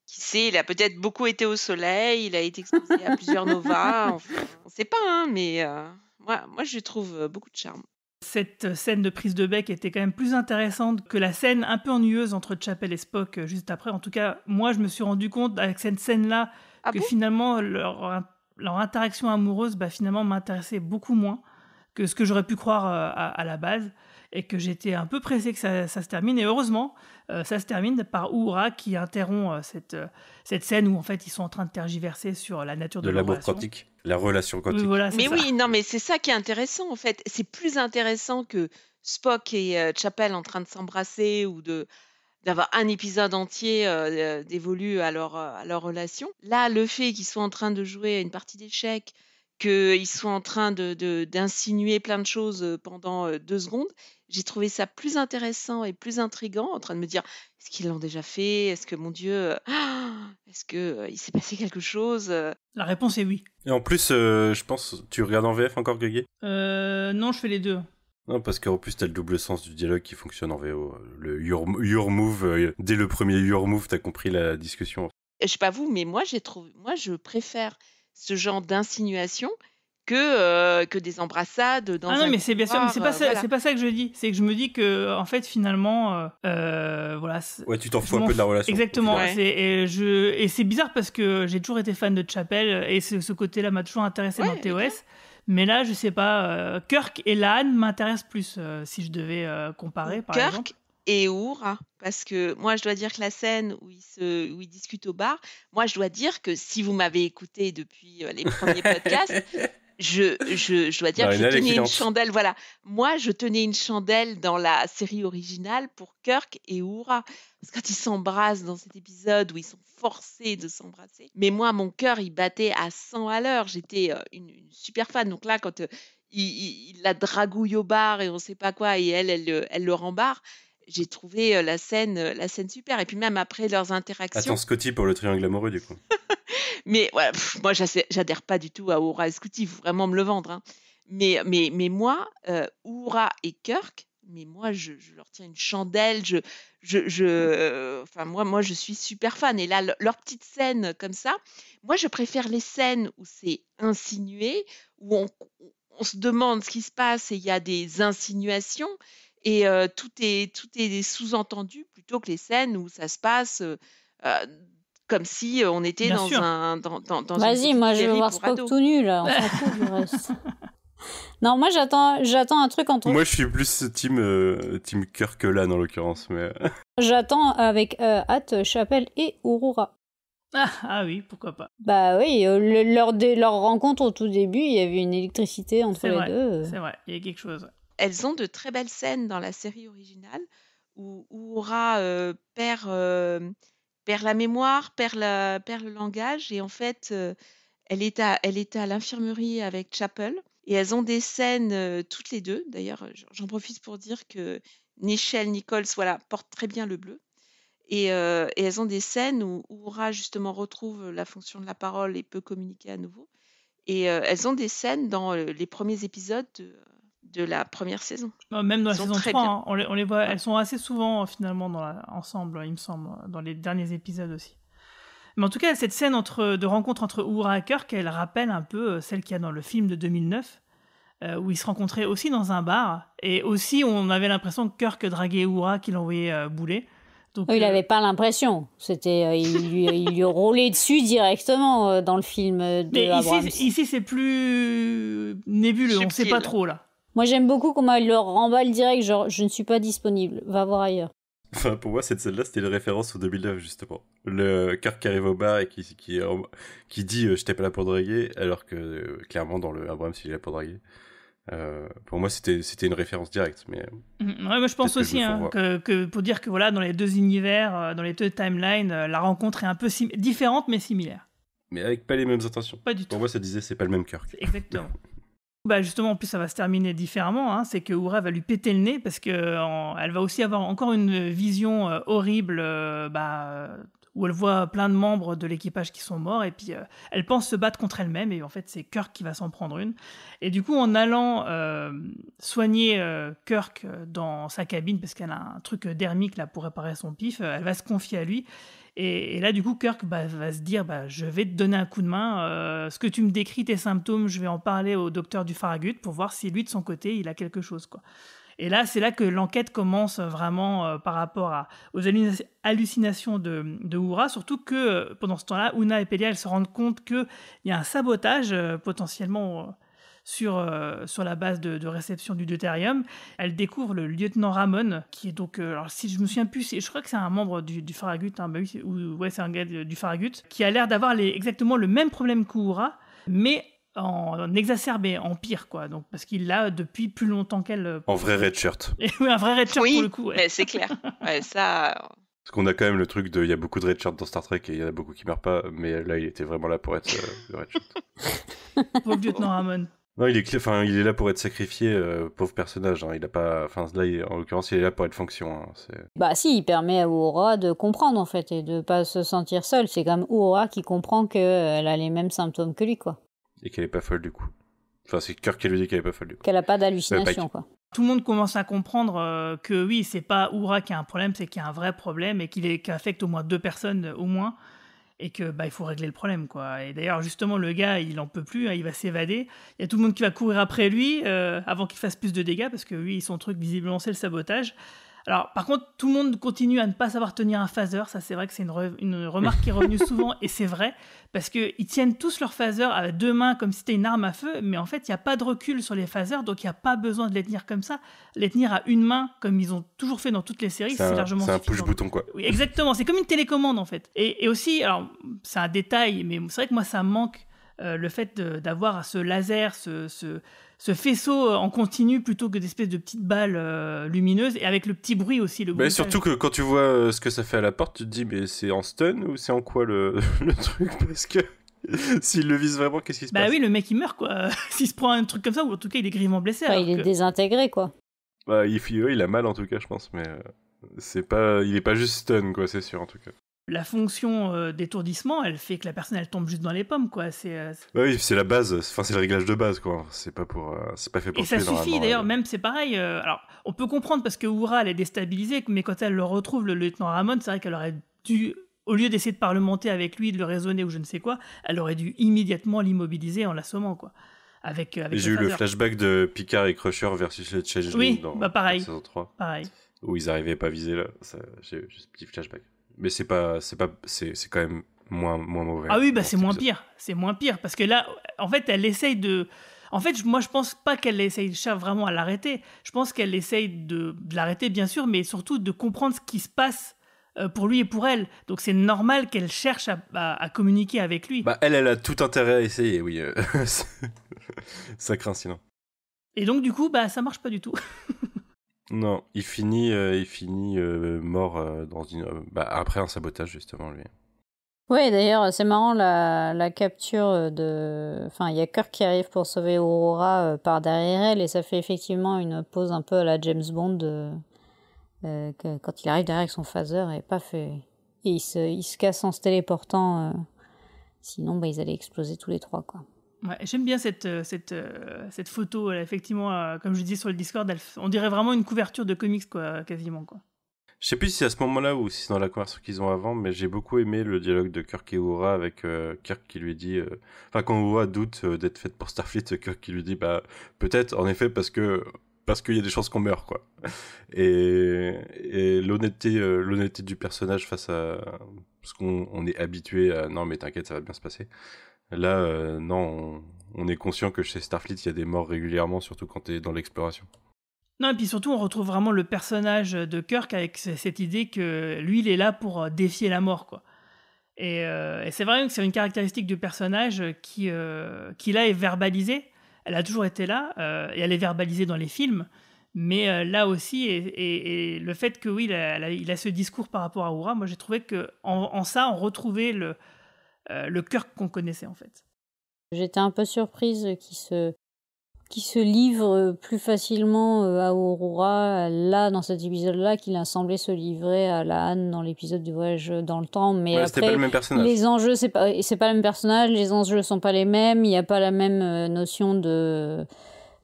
Qui sait, il a peut-être beaucoup été au soleil, il a été exposé à plusieurs novas. Enfin, on sait pas, hein, mais euh, moi, moi, je trouve euh, beaucoup de charme. Cette scène de prise de bec était quand même plus intéressante que la scène un peu ennuyeuse entre Chapel et Spock euh, juste après. En tout cas, moi, je me suis rendu compte avec cette scène-là Ah que bon? finalement, leur, leur interaction amoureuse, bah, finalement, m'intéressait beaucoup moins que ce que j'aurais pu croire euh, à, à la base. Et que j'étais un peu pressé que ça, ça se termine. Et heureusement, euh, ça se termine par Uhura qui interrompt euh, cette, euh, cette scène où en fait ils sont en train de tergiverser sur la nature de, De l'amour relation. quantique, la relation quantique. Oui, voilà, Mais ça. oui, non, mais c'est ça qui est intéressant en fait. C'est plus intéressant que Spock et euh, Chapel en train de s'embrasser ou de d'avoir un épisode entier dévolu à leur, à leur relation. Là, le fait qu'ils soient en train de jouer à une partie d'échecs, qu'ils soient en train de, de- d'insinuer plein de choses euh, pendant euh, deux secondes, j'ai trouvé ça plus intéressant et plus intrigant, en train de me dire est-ce qu'ils l'ont déjà fait? Est-ce que mon Dieu, euh, ah, est-ce que il s'est passé quelque chose? La réponse est oui. Et en plus, euh, je pense, tu regardes en VF encore, Euh, non, je fais les deux. Non, parce qu'en plus, t'as le double sens du dialogue qui fonctionne en VO. Le your, your move, euh, dès le premier your move, t'as compris la discussion. je sais pas vous, mais moi j'ai trouvé, moi je préfère ce genre d'insinuation que euh, que des embrassades dans Ah non, un mais c'est bien sûr, mais c'est pas, ça, euh, voilà. c'est pas ça que je dis. C'est que je me dis que, en fait, finalement, euh, euh, voilà. Ouais, tu t'en fous un peu de la relation. Exactement. Ouais. c'est- Et, je, et c'est bizarre parce que j'ai toujours été fan de Chapel et ce, ce côté-là m'a toujours intéressé Ouais, dans TOS. Mais là, je sais pas, euh, Kirk et Lan m'intéressent plus euh, si je devais euh, comparer, par Kirk, exemple. Et Uhura. Parce que moi, je dois dire que la scène où ils, se, où ils discutent au bar, moi, je dois dire que si vous m'avez écouté depuis euh, les premiers podcasts, je, je, je dois dire que je tenais une chandelle. Voilà, moi, je tenais une chandelle dans la série originale pour Kirk et Uhura. Parce que quand ils s'embrassent dans cet épisode où ils sont forcés de s'embrasser, mais moi, mon cœur, il battait à 100 à l'heure. J'étais euh, une, une, super fan. Donc là, quand euh, il, il, la dragouille au bar et on sait pas quoi, et elle, elle, elle, le rembarre. J'ai trouvé la scène, la scène super. Et puis même après leurs interactions. Attends, Scotty pour le triangle amoureux, du coup. mais ouais, pff, moi, j'adhère pas du tout à Aura et Scotty. Faut vraiment me le vendre. Hein. Mais, mais, mais moi, euh, Oura et Kirk, mais moi, je, je, leur tiens une chandelle. Je, je, je, euh, enfin, moi, moi, je suis super fan. Et là, le, leur petite scène comme ça, moi, je préfère les scènes où c'est insinué, où on, on se demande ce qui se passe et il y a des insinuations et euh, tout est tout est sous-entendu plutôt que les scènes où ça se passe euh, comme si on était Bien dans sûr. un dans, dans, dans Vas-y, moi je veux voir Spock tout nu là, on s'en fout du reste. Non, moi j'attends j'attends un truc entre Moi je suis plus team euh, team Kirk là en l'occurrence mais J'attends avec euh, hâte Chapelle et Aurora. Ah, ah, oui, pourquoi pas. Bah oui, euh, le, leur, leur rencontre au tout début, il y avait une électricité entre les vrai, deux. C'est vrai, il y a quelque chose. Elles ont de très belles scènes dans la série originale où, Aura euh, perd, euh, perd la mémoire, perd, perd le langage et en fait, euh, elle est à, elle est à l'infirmerie avec Chapel et elles ont des scènes toutes les deux. D'ailleurs, j'en profite pour dire que Nichelle Nichols voilà, porte très bien le bleu. Et, elles ont des scènes où, où Aura justement retrouve la fonction de la parole et peut communiquer à nouveau. Et elles ont des scènes dans les premiers épisodes de, de la première saison. Même dans la saison 3, hein, on, les, on, les, voit, elles sont assez souvent finalement dans la, ensemble, il me semble, dans les derniers épisodes aussi. Mais en tout cas, cette scène entre, de rencontre entre Uhura et Kirk, elle rappelle un peu euh, celle qu'il y a dans le film de 2009, euh, où ils se rencontraient aussi dans un bar. Et aussi, on avait l'impression que Kirk draguait Uhura, qu'il envoyait euh, bouler. Donc, il n'avait euh... pas l'impression. C'était, euh, il, lui, il lui roulait dessus directement euh, dans le film de Mais Abrams. ici, ici c'est plus nébuleux. Subtil. On ne sait pas trop là. Moi, j'aime beaucoup comment il le remballe direct. Genre, je ne suis pas disponible. Va voir ailleurs. Enfin, pour moi, cette scène-là, c'était une référence au 2009, justement. Le Kirk qui arrive au bar et qui, qui, qui dit euh, « je t'ai pas là pour draguer », alors que, euh, clairement, dans le Abrams, il est là pour draguer. Euh, pour moi, c'était c'était une référence directe, mais. Mmh, ouais, moi je pense aussi que, hein, que, que, pour dire que voilà, dans les deux univers, euh, dans les deux timelines, la rencontre est un peu différente mais similaire. Mais avec pas les mêmes intentions. Pas du tout. Pour moi, ça disait c'est pas le même Kirk. Exactement. bah justement, en plus, ça va se terminer différemment. Hein, c'est que Oura va lui péter le nez parce que en, elle va aussi avoir encore une vision euh, horrible. bah où elle voit plein de membres de l'équipage qui sont morts et puis euh, elle pense se battre contre elle-même et en fait c'est Kirk qui va s'en prendre une et du coup en allant euh, soigner euh, Kirk dans sa cabine parce qu'elle a un truc dermique là pour réparer son pif elle va se confier à lui et, là du coup Kirk bah, va se dire bah, je vais te donner un coup de main ce que tu me décris tes symptômes je vais en parler au docteur du Farragut pour voir si lui de son côté il a quelque chose quoi. Et là, c'est là que l'enquête commence vraiment euh, par rapport aux hallucinations de, de Oura, surtout que euh, pendant ce temps-là, Una et Pelia, elles se rendent compte qu'il y a un sabotage euh, potentiellement sur, sur la base de, de, réception du deutérium. Elles découvrent le lieutenant Ramon, qui est donc, alors si je me souviens plus, je crois que c'est un membre du, du Farragut, hein, bah oui, ou, ouais, c'est un gars du Farragut, qui a l'air d'avoir exactement le même problème qu'Oura, mais en, en, exacerbé, en pire, quoi. Donc, parce qu'il l'a depuis plus longtemps qu'elle. En vrai red shirt. oui, un vrai red shirt oui, pour le coup. Ouais. c'est clair. Ouais, ça. Parce qu'on a quand même le truc de. Il y a beaucoup de red shirts dans Star Trek et il y en a beaucoup qui meurent pas, mais là, il était vraiment là pour être euh, le red shirt. Pauvre lieutenant Ramon. Non, il est, enfin, il est là pour être sacrifié, euh, pauvre personnage. Hein. Il a pas, enfin, là, il, en l'occurrence, il est là pour être fonction. Hein. Bah si, il permet à Aura de comprendre en fait et de pas se sentir seule. C'est comme Aura qui comprend qu'elle a les mêmes symptômes que lui, quoi. Et qu'elle est pas folle du coup. Enfin, c'est Kirk qui lui dit qu'elle est pas folle. Qu'elle a pas d'hallucination, quoi. Tout le monde commence à comprendre euh, que oui, c'est pas Oura qui a un problème, c'est qu'il y a un vrai problème et qu'il qu affecte au moins deux personnes euh, au moins et que bah il faut régler le problème quoi. Et d'ailleurs justement le gars il en peut plus, hein, il va s'évader. Il y a tout le monde qui va courir après lui euh, avant qu'il fasse plus de dégâts parce que lui son truc visiblement c'est le sabotage. Alors, par contre, tout le monde continue à ne pas savoir tenir un phaser. Ça, c'est vrai que c'est une, re- une remarque qui est revenue souvent, et c'est vrai, parce qu'ils tiennent tous leur phaser à deux mains comme si c'était une arme à feu, mais en fait, il n'y a pas de recul sur les phasers, donc il n'y a pas besoin de les tenir comme ça. Les tenir à une main, comme ils ont toujours fait dans toutes les séries, C'est largement c'est un push-bouton, quoi. Oui, exactement. C'est comme une télécommande en fait. Et, et aussi, alors c'est un détail, mais c'est vrai que moi ça me manque euh, le fait d'avoir ce laser, ce, ce, ce faisceau en continu plutôt que d'espèces de petites balles euh, lumineuses et avec le petit bruit aussi. Le Mais surtout que quand tu vois euh, ce que ça fait à la porte, tu te dis, mais c'est en stun ou c'est en quoi le, le truc? Parce que s'il le vise vraiment, qu'est-ce qui se Bah passe? oui, le mec il meurt quoi. S'il se prend un truc comme ça, ou en tout cas il est grièvement blessé. Il est que- désintégré, quoi. Bah, il, il- a mal en tout cas, je pense, mais euh, c'est pas, il est pas juste stun, quoi, c'est sûr en tout cas. La fonction euh, d'étourdissement, elle fait que la personne elle tombe juste dans les pommes quoi. C'est euh, Bah oui, c'est la base, enfin c'est le réglage de base, quoi. C'est pas pour, euh, c'est pas fait pour Et ça suffit d'ailleurs, même c'est pareil. euh, alors, on peut comprendre parce que Oura elle est déstabilisée, mais quand elle le retrouve, le lieutenant Ramon, c'est vrai qu'elle aurait dû, au lieu d'essayer de parlementer avec lui, de le raisonner ou je ne sais quoi, elle aurait dû immédiatement l'immobiliser en l'assommant quoi. Avec, euh, avec J'ai eu le flashback de Picard et Crusher versus les Changeling Oui, dans bah pareil. la saison 3, Pareil. où ils arrivaient pas à viser là. J'ai eu ce petit flashback. Mais c'est pas, c'est pas, c'est c'est quand même moins, moins mauvais. Ah oui, bah c'est moins épisode. pire. C'est moins pire parce que là, en fait, elle essaye de. En fait, moi, je pense pas qu'elle essaye vraiment à l'arrêter. Je pense qu'elle essaye de, de l'arrêter, bien sûr, mais surtout de comprendre ce qui se passe euh, pour lui et pour elle. Donc c'est normal qu'elle cherche à, à- à communiquer avec lui. Bah elle, elle a tout intérêt à essayer, oui. ça craint sinon. Et donc, du coup, bah, ça marche pas du tout. Non, il finit, euh, il finit euh, mort euh, dans une, bah, après un sabotage justement lui. Ouais, d'ailleurs, c'est marrant la, capture de. Enfin, il y a Kirk qui arrive pour sauver Aurora par derrière elle, et ça fait effectivement une pose un peu à la James Bond quand il arrive derrière avec son phaser et paf, et, il, se, il se casse en se téléportant. sinon, bah, ils allaient exploser tous les trois, quoi. Ouais, J'aime bien cette, euh, cette, euh, cette photo. elle, effectivement, euh, comme je disais sur le Discord, on dirait vraiment une couverture de comics, quoi, quasiment. Quoi. Je sais plus si c'est à ce moment-là ou si c'est dans la conversation qu'ils ont avant, mais j'ai beaucoup aimé le dialogue de Kirk et Uhura avec euh, Kirk qui lui dit, euh, enfin quand Uhura doute euh, d'être faite pour Starfleet, Kirk qui lui dit bah peut-être en effet parce que parce qu'il y a des chances qu'on meure quoi. Et, et l'honnêteté euh, l'honnêteté du personnage face à parce qu'on on est habitué à non mais t'inquiète ça va bien se passer. Là euh, non on, est conscient que chez Starfleet il y a des morts régulièrement surtout quand t'es dans l'exploration. Non, et puis surtout, on retrouve vraiment le personnage de Kirk avec cette idée que lui, il est là pour euh, défier la mort, quoi. Et, euh, et c'est vrai que c'est une caractéristique du personnage qui, qui là est verbalisée. Elle a toujours été là, et elle est verbalisée dans les films. Mais là aussi, et, le fait que oui, il a, il a ce discours par rapport à Aura, moi j'ai trouvé que en, ça, on retrouvait le, le Kirk qu'on connaissait en fait. J'étais un peu surprise qu'il se, qu'il se livre plus facilement euh, à Aurora, là, dans cet épisode-là, qu'il a semblé se livrer à la Anne dans l'épisode du voyage dans le temps. Mais Ouais, c'était après, pas le même personnage. les enjeux, c'est pas, c'est pas le même personnage, les enjeux sont pas les mêmes, il n'y a pas la même euh, notion de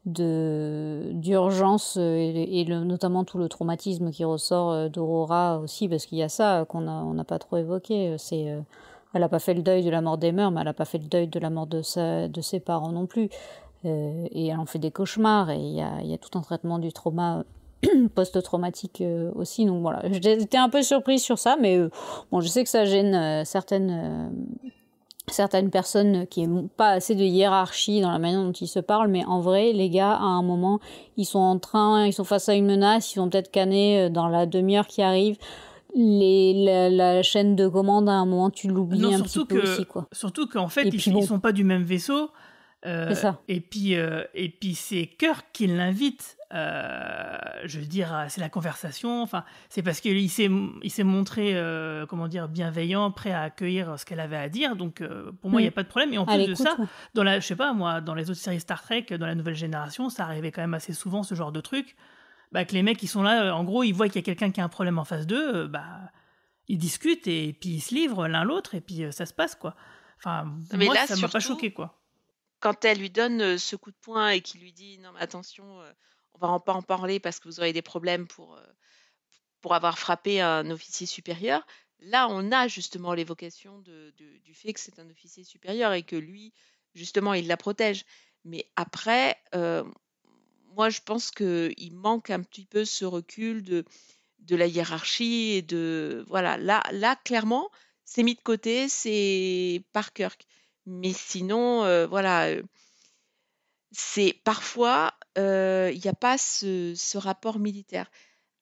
de d'urgence euh, et, et le- notamment tout le traumatisme qui ressort euh, d'Aurora aussi parce qu'il y a ça euh, qu'on a on n'a pas trop évoqué c'est euh, elle a pas fait le deuil de la mort des mœurs mais elle a pas fait le deuil de la mort de de ses parents non plus Euh, et elle en fait des cauchemars et il y a, tout un traitement du trauma post-traumatique euh, aussi donc voilà j'étais un peu surprise sur ça mais euh, bon je sais que ça gêne certaines certaines personnes qui n'ont pas assez de hiérarchie dans la manière dont ils se parlent, mais en vrai, les gars, à un moment, ils sont en train, ils sont face à une menace, ils vont peut-être canner dans la demi-heure qui arrive. Les, la, la chaîne de commande, à un moment, tu l'oublies un petit peu que, aussi, quoi. Surtout qu'en fait, Et ils, bon. sont pas du même vaisseau. euh, C'est ça. Et puis, euh, et puis c'est Kirk qui l'invite. euh, je veux dire, c'est la conversation. Enfin, c'est parce qu'il s'est, il s'est montré, euh, comment dire, bienveillant, prêt à accueillir ce qu'elle avait à dire. Donc, pour moi, il n'y a Mm. pas de problème. Et en plus de ça, ouais. dans la, je sais pas moi, dans les autres séries Star Trek, dans la nouvelle génération, ça arrivait quand même assez souvent ce genre de truc. Bah, que les mecs, ils sont là, euh, en gros, ils voient qu'il y a quelqu'un qui a un problème en face d'eux, euh, bah, ils discutent et puis ils se livrent l'un l'autre et puis euh, ça se passe quoi. Enfin, Mais moi, là, ça m'a pas choqué quoi. quand elle lui donne ce coup de poing et qu'il lui dit non mais attention, on va en pas en parler parce que vous aurez des problèmes pour pour avoir frappé un officier supérieur. Là, on a justement l'évocation de, de- du fait que c'est un officier supérieur et que lui, justement, il la protège. Mais après, euh, moi, je pense qu'il manque un petit peu ce recul de de la hiérarchie et de voilà. Là là clairement c'est mis de côté c'est par Kirk. Mais sinon euh, voilà euh, c'est parfois euh, il n'y a pas ce, ce rapport militaire.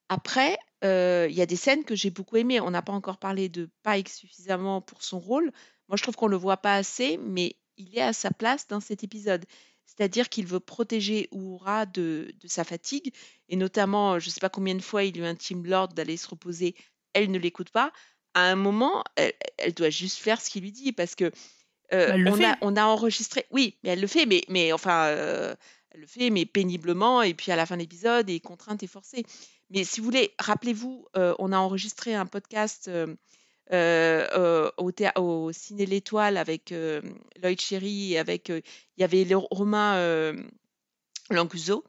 Après il y a des scènes que j'ai beaucoup aimées. On n'a pas encore parlé de Pike suffisamment pour son rôle. Moi je trouve qu'on le voit pas assez mais il est à sa place dans cet épisode c'est-à-dire qu'il veut protéger Uhura de, de, sa fatigue, et notamment, je ne sais pas combien de fois il lui intime l'ordre d'aller se reposer, elle ne l'écoute pas. À un moment, elle, elle, doit juste faire ce qu'il lui dit, parce que euh, on, a, on, a, enregistré. Oui, mais elle le fait, mais, mais enfin, euh, elle le fait, mais péniblement, et puis à la fin de l'épisode, et contrainte et forcée. Mais si vous voulez, rappelez-vous, euh, on a enregistré un podcast euh, au, au, Ciné L'Étoile avec euh, Lloyd Cherry avec il y avait Romain Lancuso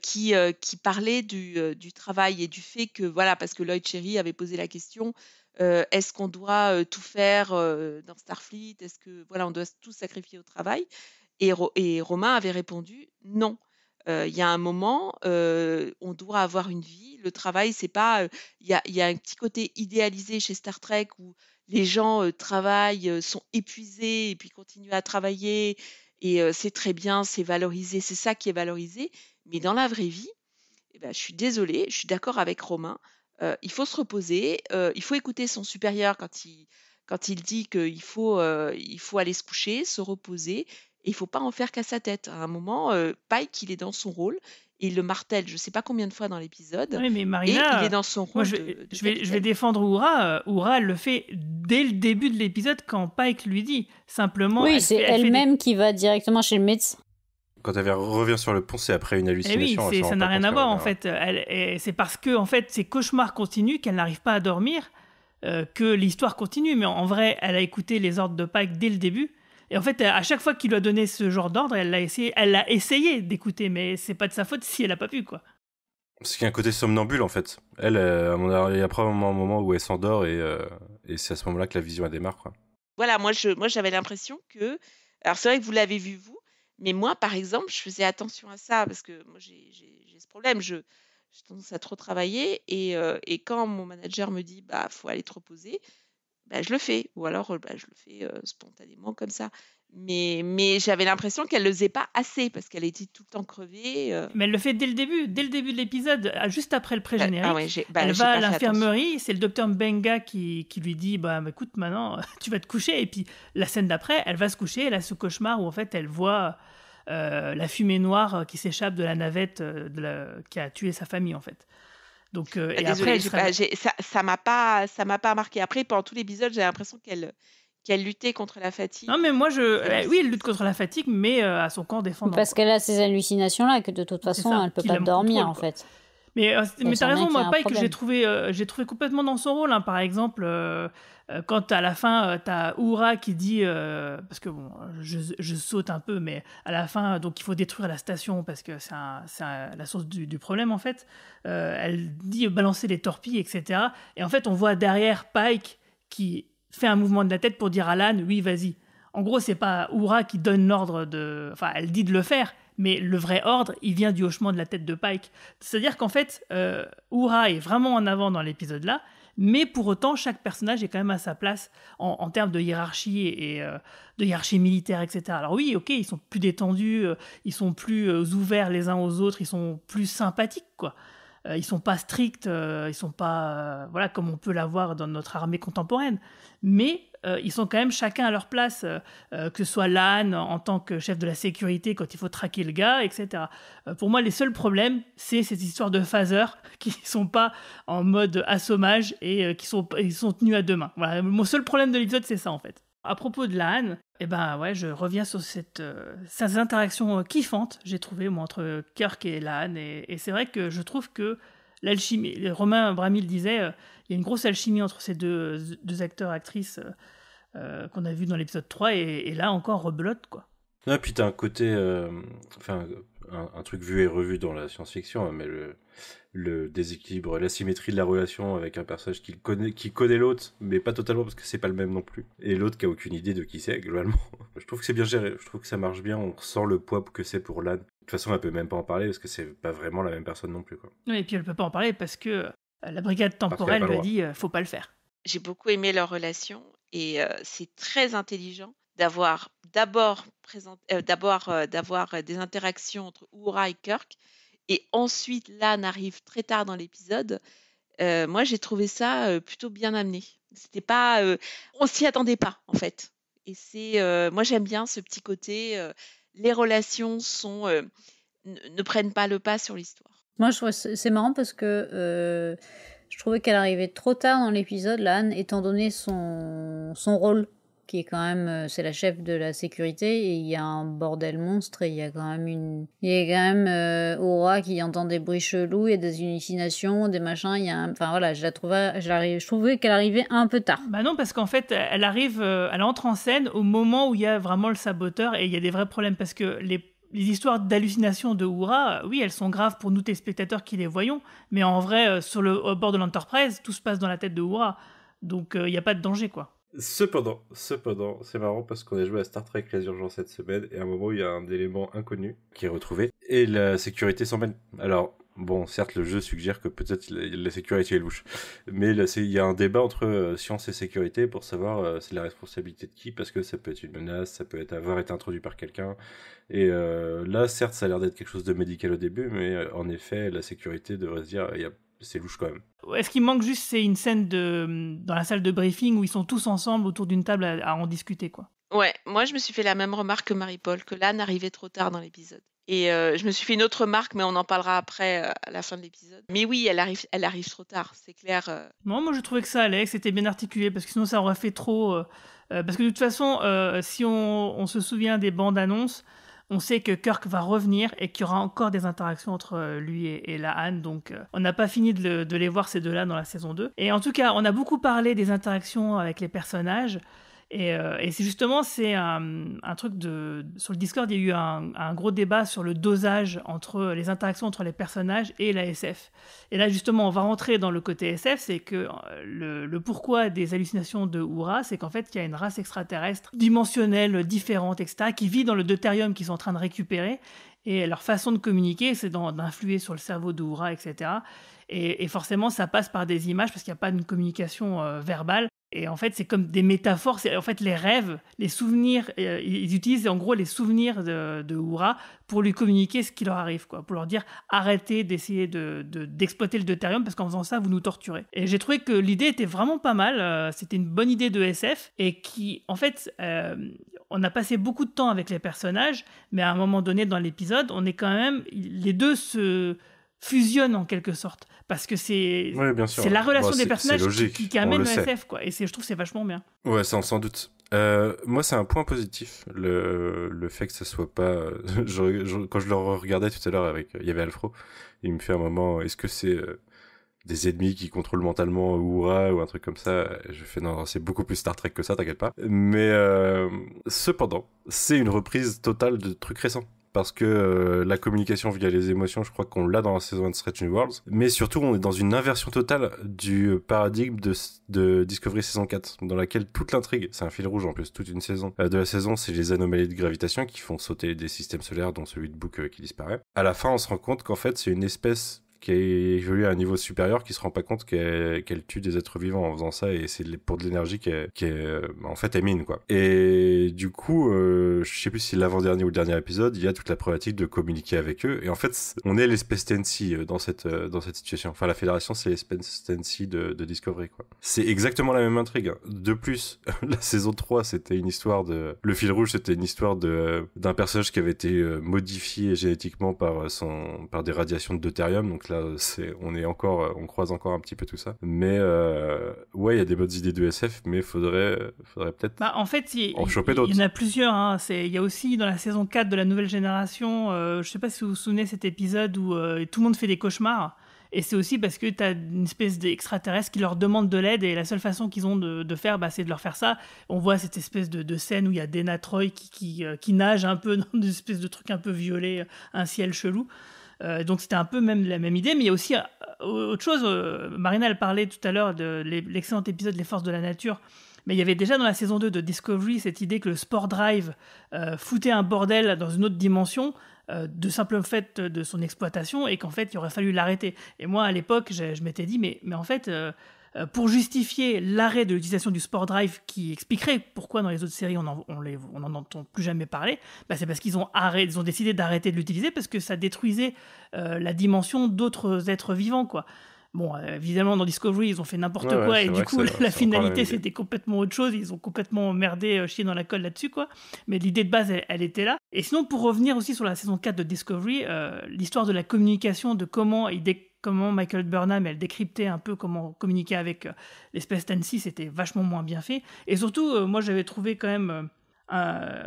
qui, parlait du, du, travail et du fait que voilà parce que Lloyd Cherry avait posé la question est-ce qu'on doit tout faire dans Starfleet? Est-ce que voilà on doit tout sacrifier au travail? Et, et Romain avait répondu non il y a un moment, on doit avoir une vie. Le travail, c'est pas. Il y a, un petit côté idéalisé chez Star Trek où les gens travaillent, sont épuisés et puis continuent à travailler et c'est très bien, c'est valorisé, c'est ça qui est valorisé. Mais dans la vraie vie, eh ben, je suis désolée, je suis d'accord avec Romain. il faut se reposer, il faut écouter son supérieur quand il, quand il dit qu'il faut, faut aller se coucher, se reposer et il faut pas en faire qu'à sa tête. À un moment, euh, Pike, il est dans son rôle et il le martèle, je ne sais pas combien de fois dans l'épisode. Oui, mais Marina, et il est dans son rôle. Moi, je, de, je, vais, je, vais, défendre Oura. Oura, elle le fait dès le début de l'épisode quand Pike lui dit. Simplement. Oui, c'est elle-même des... qui va directement chez le médecin. Quand elle revient sur le pont, c'est après une hallucination. Et oui, ça n'a rien à voir en fait. C'est parce que en fait, ses cauchemars continuent qu'elle n'arrive pas à dormir. Euh, que l'histoire continue, mais en vrai, elle a écouté les ordres de Pike dès le début. Et en fait, à chaque fois qu'il lui a donné ce genre d'ordre, elle l'a essayé, elle a essayé d'écouter, mais c'est pas de sa faute si elle a pas pu, quoi. Parce qu'il y a un côté somnambule, en fait. Elle, euh, il y a probablement un moment où elle s'endort et, euh, et c'est à ce moment-là que la vision elle démarre, quoi. Voilà, moi, je, moi, j'avais l'impression que, alors c'est vrai que vous l'avez vu vous, mais moi, par exemple, je faisais attention à ça parce que moi, j'ai, ce problème, je, j'ai tendance à trop travailler et, euh, et, quand mon manager me dit, bah, faut aller te reposer, bah, je le fais. Ou alors, bah, je le fais euh, spontanément comme ça. Mais, mais j'avais l'impression qu'elle le faisait pas assez parce qu'elle était tout le temps crevée. Euh. Mais elle le fait dès le début, dès le début de l'épisode, juste après le pré-générique. Ah, ouais, elle va à l'infirmerie, c'est le docteur Mbenga qui, qui, lui dit bah, écoute, maintenant, tu vas te coucher. Et puis la scène d'après, elle va se coucher, elle a ce cauchemar où en fait, elle voit euh, la fumée noire qui s'échappe de la navette de la... qui a tué sa famille en fait. Donc, euh, et Désolée, après, pas, ça, ça m'a pas, ça m'a pas marqué. Après, pendant tout l'épisode, j'ai l'impression qu'elle, qu'elle luttait contre la fatigue. Non, mais moi, je, euh, oui, elle lutte contre la fatigue, mais euh, à son corps défendant. Parce qu'elle a ces hallucinations là, que de toute façon, ça, elle peut pas dormir en fait. Mais, euh, mais t'as raison, moi, Pike, que j'ai trouvé, euh, j'ai trouvé complètement dans son rôle. Hein. Par exemple, euh, quand à la fin, euh, t'as Oura qui dit, parce que bon, je, saute un peu, mais à la fin, donc il faut détruire la station parce que c'est la source du, problème en fait. elle dit balancer les torpilles, etc. Et en fait, on voit derrière Pike qui fait un mouvement de la tête pour dire à Lan, oui, vas-y. En gros, c'est pas Oura qui donne l'ordre de. Enfin, elle dit de le faire, mais le vrai ordre, il vient du hochement de la tête de Pike. C'est-à-dire qu'en fait, euh, est vraiment en avant dans l'épisode-là, mais pour autant, chaque personnage est quand même à sa place en, termes de hiérarchie et, euh, de hiérarchie militaire, etc. Alors oui, ok, ils sont plus détendus, euh, ils sont plus euh, ouverts les uns aux autres, ils sont plus sympathiques, quoi. Ils sont pas stricts, ils sont pas, voilà, comme on peut l'avoir dans notre armée contemporaine, mais euh, ils sont quand même chacun à leur place, euh, euh, que ce soit Lan en tant que chef de la sécurité quand il faut traquer le gars, etc. pour moi, les seuls problèmes, c'est cette histoire de phaser qui sont pas en mode assommage et qui sont, tenus à deux mains. Voilà, mon seul problème de l'épisode, c'est ça en fait. À propos de Lan, eh ben ouais, je reviens sur cette, ces interactions kiffantes, j'ai trouvé moi, entre Kirk et Lan, et, et c'est vrai que je trouve que l'alchimie, Romain Bramil disait, il y a une grosse alchimie entre ces deux, acteurs, actrices euh, qu'on a vu dans l'épisode 3 et, là encore rebelote quoi. Non, puis t'as un côté, euh, un, un, truc vu et revu dans la science-fiction, hein, mais le, le déséquilibre, l'asymétrie de la relation avec un personnage qui connaît, qui connaît l'autre, mais pas totalement parce que c'est pas le même non plus, et l'autre qui a aucune idée de qui c'est globalement. je trouve que c'est bien géré, je trouve que ça marche bien, on ressent le poids que c'est pour Lan. De toute façon, elle peut même pas en parler parce que c'est pas vraiment la même personne non plus. Quoi. Oui, et puis elle peut pas en parler parce que la brigade temporelle lui a dit faut pas le faire. J'ai beaucoup aimé leur relation et c'est très intelligent d'avoir d'abord d'abord d'avoir des interactions entre Uhura et Kirk et ensuite Lan arrive très tard dans l'épisode. moi, j'ai trouvé ça plutôt bien amené. C'était pas, on s'y attendait pas en fait. Et c'est, moi, j'aime bien ce petit côté. les relations sont ne, prennent pas le pas sur l'histoire. Moi, je c'est marrant parce que je trouvais qu'elle arrivait trop tard dans l'épisode, Lan, étant donné son, son rôle qui est quand même, euh, c'est la chef de la sécurité, et il y a un bordel monstre, et il y a quand même une, il y a quand même euh, Aura qui entend des bruits chelous, il y a des hallucinations, des machins, il y a, enfin voilà, je la trouvais, je, je trouvais qu'elle arrivait un peu tard. Bah non, parce qu'en fait, elle arrive, euh, elle entre en scène au moment où il y a vraiment le saboteur, et il y a des vrais problèmes, parce que les les histoires d'hallucination de Oura, oui, elles sont graves pour nous téléspectateurs qui les voyons, mais en vrai, sur le au bord de l'Enterprise, tout se passe dans la tête de Oura, donc il n'y a pas de danger, quoi. Cependant, cependant, c'est marrant parce qu'on a joué à Star Trek Les cette semaine et à un moment il y a un élément inconnu qui est retrouvé et la sécurité s'en mêle. Alors, bon, certes, le jeu suggère que peut-être la, sécurité est louche, mais il y a un débat entre euh, science et sécurité pour savoir euh, c'est la responsabilité de qui parce que ça peut être une menace, ça peut être avoir été introduit par quelqu'un. Et euh, là, certes, ça a l'air d'être quelque chose de médical au début, mais en effet, la sécurité devrait se dire il y a c'est louche quand même. Est-ce qu'il manque juste, c'est une scène de, dans la salle de briefing où ils sont tous ensemble autour d'une table à, en discuter, quoi. Ouais, moi je me suis fait la même remarque que Marie-Paul, que Lan arrivait trop tard dans l'épisode. Et euh, je me suis fait une autre remarque, mais on en parlera après euh, à la fin de l'épisode. Mais oui, elle arrive, elle arrive trop tard, c'est clair. Euh. Non, moi je trouvais que ça allait, que c'était bien articulé, parce que sinon ça aurait fait trop. parce que de toute façon, si on, on, se souvient des bandes annonces, on sait que Kirk va revenir et qu'il y aura encore des interactions entre euh, lui et, la Anne. Donc, euh, on n'a pas fini de, de, les voir ces deux-là dans la saison 2. Et en tout cas, on a beaucoup parlé des interactions avec les personnages. Euh, et, c'est justement, c'est un, truc de. Sur le Discord, il y a eu un, gros débat sur le dosage entre les interactions entre les personnages et la SF. Et là, justement, on va rentrer dans le côté SF, c'est que euh, le, pourquoi des hallucinations de Oura, c'est qu'en fait, il y a une race extraterrestre dimensionnelle, différente, etc., qui vit dans le deutérium qu'ils sont en train de récupérer. Et leur façon de communiquer, c'est d'influer sur le cerveau de Oura, etc. Et, forcément, ça passe par des images parce qu'il n'y a pas de communication euh, verbale. Et en fait, c'est comme des métaphores. En fait les rêves, les souvenirs. Euh, ils utilisent en gros les souvenirs de, de pour lui communiquer ce qui leur arrive, quoi. Pour leur dire arrêtez d'essayer d'exploiter de, le deutérium parce qu'en faisant ça, vous nous torturez. Et j'ai trouvé que l'idée était vraiment pas mal. Euh, c'était une bonne idée de SF et qui, en fait, euh, on a passé beaucoup de temps avec les personnages, mais à un moment donné dans l'épisode, on est quand même. Les deux se fusionnent en quelque sorte. Parce que c'est c'est la relation des personnages qui, qui, amène le, SF quoi. Et je trouve c'est vachement bien. Ouais sans, sans doute. Euh, moi c'est un point positif le, le fait que ce soit pas quand je le regardais tout à l'heure avec il y avait Alfro il me fait un moment est-ce que c'est euh, des ennemis qui contrôlent mentalement Oura ou un truc comme ça. Je fais non, c'est beaucoup plus Star Trek que ça, t'inquiète pas. Mais euh, cependant, c'est une reprise totale de trucs récents parce que euh, la communication via les émotions, je crois qu'on l'a dans la saison 1 de Stretch New Worlds. Mais surtout, on est dans une inversion totale du paradigme de, Discovery saison 4, dans laquelle toute l'intrigue, c'est un fil rouge en plus, toute une saison euh, de la saison, c'est les anomalies de gravitation qui font sauter des systèmes solaires, dont celui de Book euh, qui disparaît. À la fin, on se rend compte qu'en fait, c'est une espèce qui évolue à un niveau supérieur qui se rend pas compte qu'elle tue des êtres vivants en faisant ça et c'est pour de l'énergie qui est, euh, en fait émine quoi. Et du coup, euh, je sais plus si l'avant-dernier ou le dernier épisode, il y a toute la problématique de communiquer avec eux et en fait, on est l'espèce Tensi euh, dans cette euh, dans cette situation. Enfin, la fédération c'est l'espèce Tensi de, de Discovery quoi. C'est exactement la même intrigue. Hein. De plus, la saison 3, c'était une histoire de le fil rouge, c'était une histoire de d'un personnage qui avait été modifié génétiquement par par des radiations de deutérium donc c'est, on est encore, on croise encore un petit peu tout ça. Mais euh, ouais, il y a des bonnes idées de SF, mais faudrait, faudrait peut-être bah, en fait, il, en choper d'autres. Il y en a plusieurs. Hein. C'est, il y a aussi dans la saison 4 de la nouvelle génération, euh, je sais pas si vous vous souvenez cet épisode où euh, tout le monde fait des cauchemars. Et c'est aussi parce que tu as une espèce d'extraterrestre qui leur demande de l'aide et la seule façon qu'ils ont de, faire, bah, c'est de leur faire ça. On voit cette espèce de, scène où il y a Dana Troy qui, qui, qui, nage un peu dans une espèce de truc un peu violet, un ciel chelou. Euh, donc c'était un peu même la même idée, mais il y a aussi euh, autre chose. Euh, Marina, elle parlait tout à l'heure de l'excellent épisode Les Forces de la Nature. Mais il y avait déjà dans la saison 2 de Discovery cette idée que le Sport Drive foutait un bordel dans une autre dimension. euh, de simple fait de son exploitation et qu'en fait il aurait fallu l'arrêter. Et moi à l'époque je, je m'étais dit mais, mais en fait euh, euh, pour justifier l'arrêt de l'utilisation du Sport Drive qui expliquerait pourquoi dans les autres séries on n'en on les- on en entend plus jamais parler, bah, c'est parce qu'ils ont, arrêté, ils ont décidé d'arrêter de l'utiliser parce que ça détruisait euh, la dimension d'autres êtres vivants quoi. Bon, euh, évidemment, dans Discovery, ils ont fait n'importe Ouais, quoi et du coup, la, finalité, c'était complètement autre chose. Ils ont complètement merdé, euh, chié dans la colle là-dessus, quoi. Mais l'idée de base, elle, elle était là. Et sinon, pour revenir aussi sur la saison 4 de Discovery, euh, l'histoire de la communication, de comment, il dé- comment Michael Burnham, elle décryptait un peu comment communiquer avec euh, l'espèce Tansy, c'était vachement moins bien fait. Et surtout, euh, moi, j'avais trouvé quand même... euh,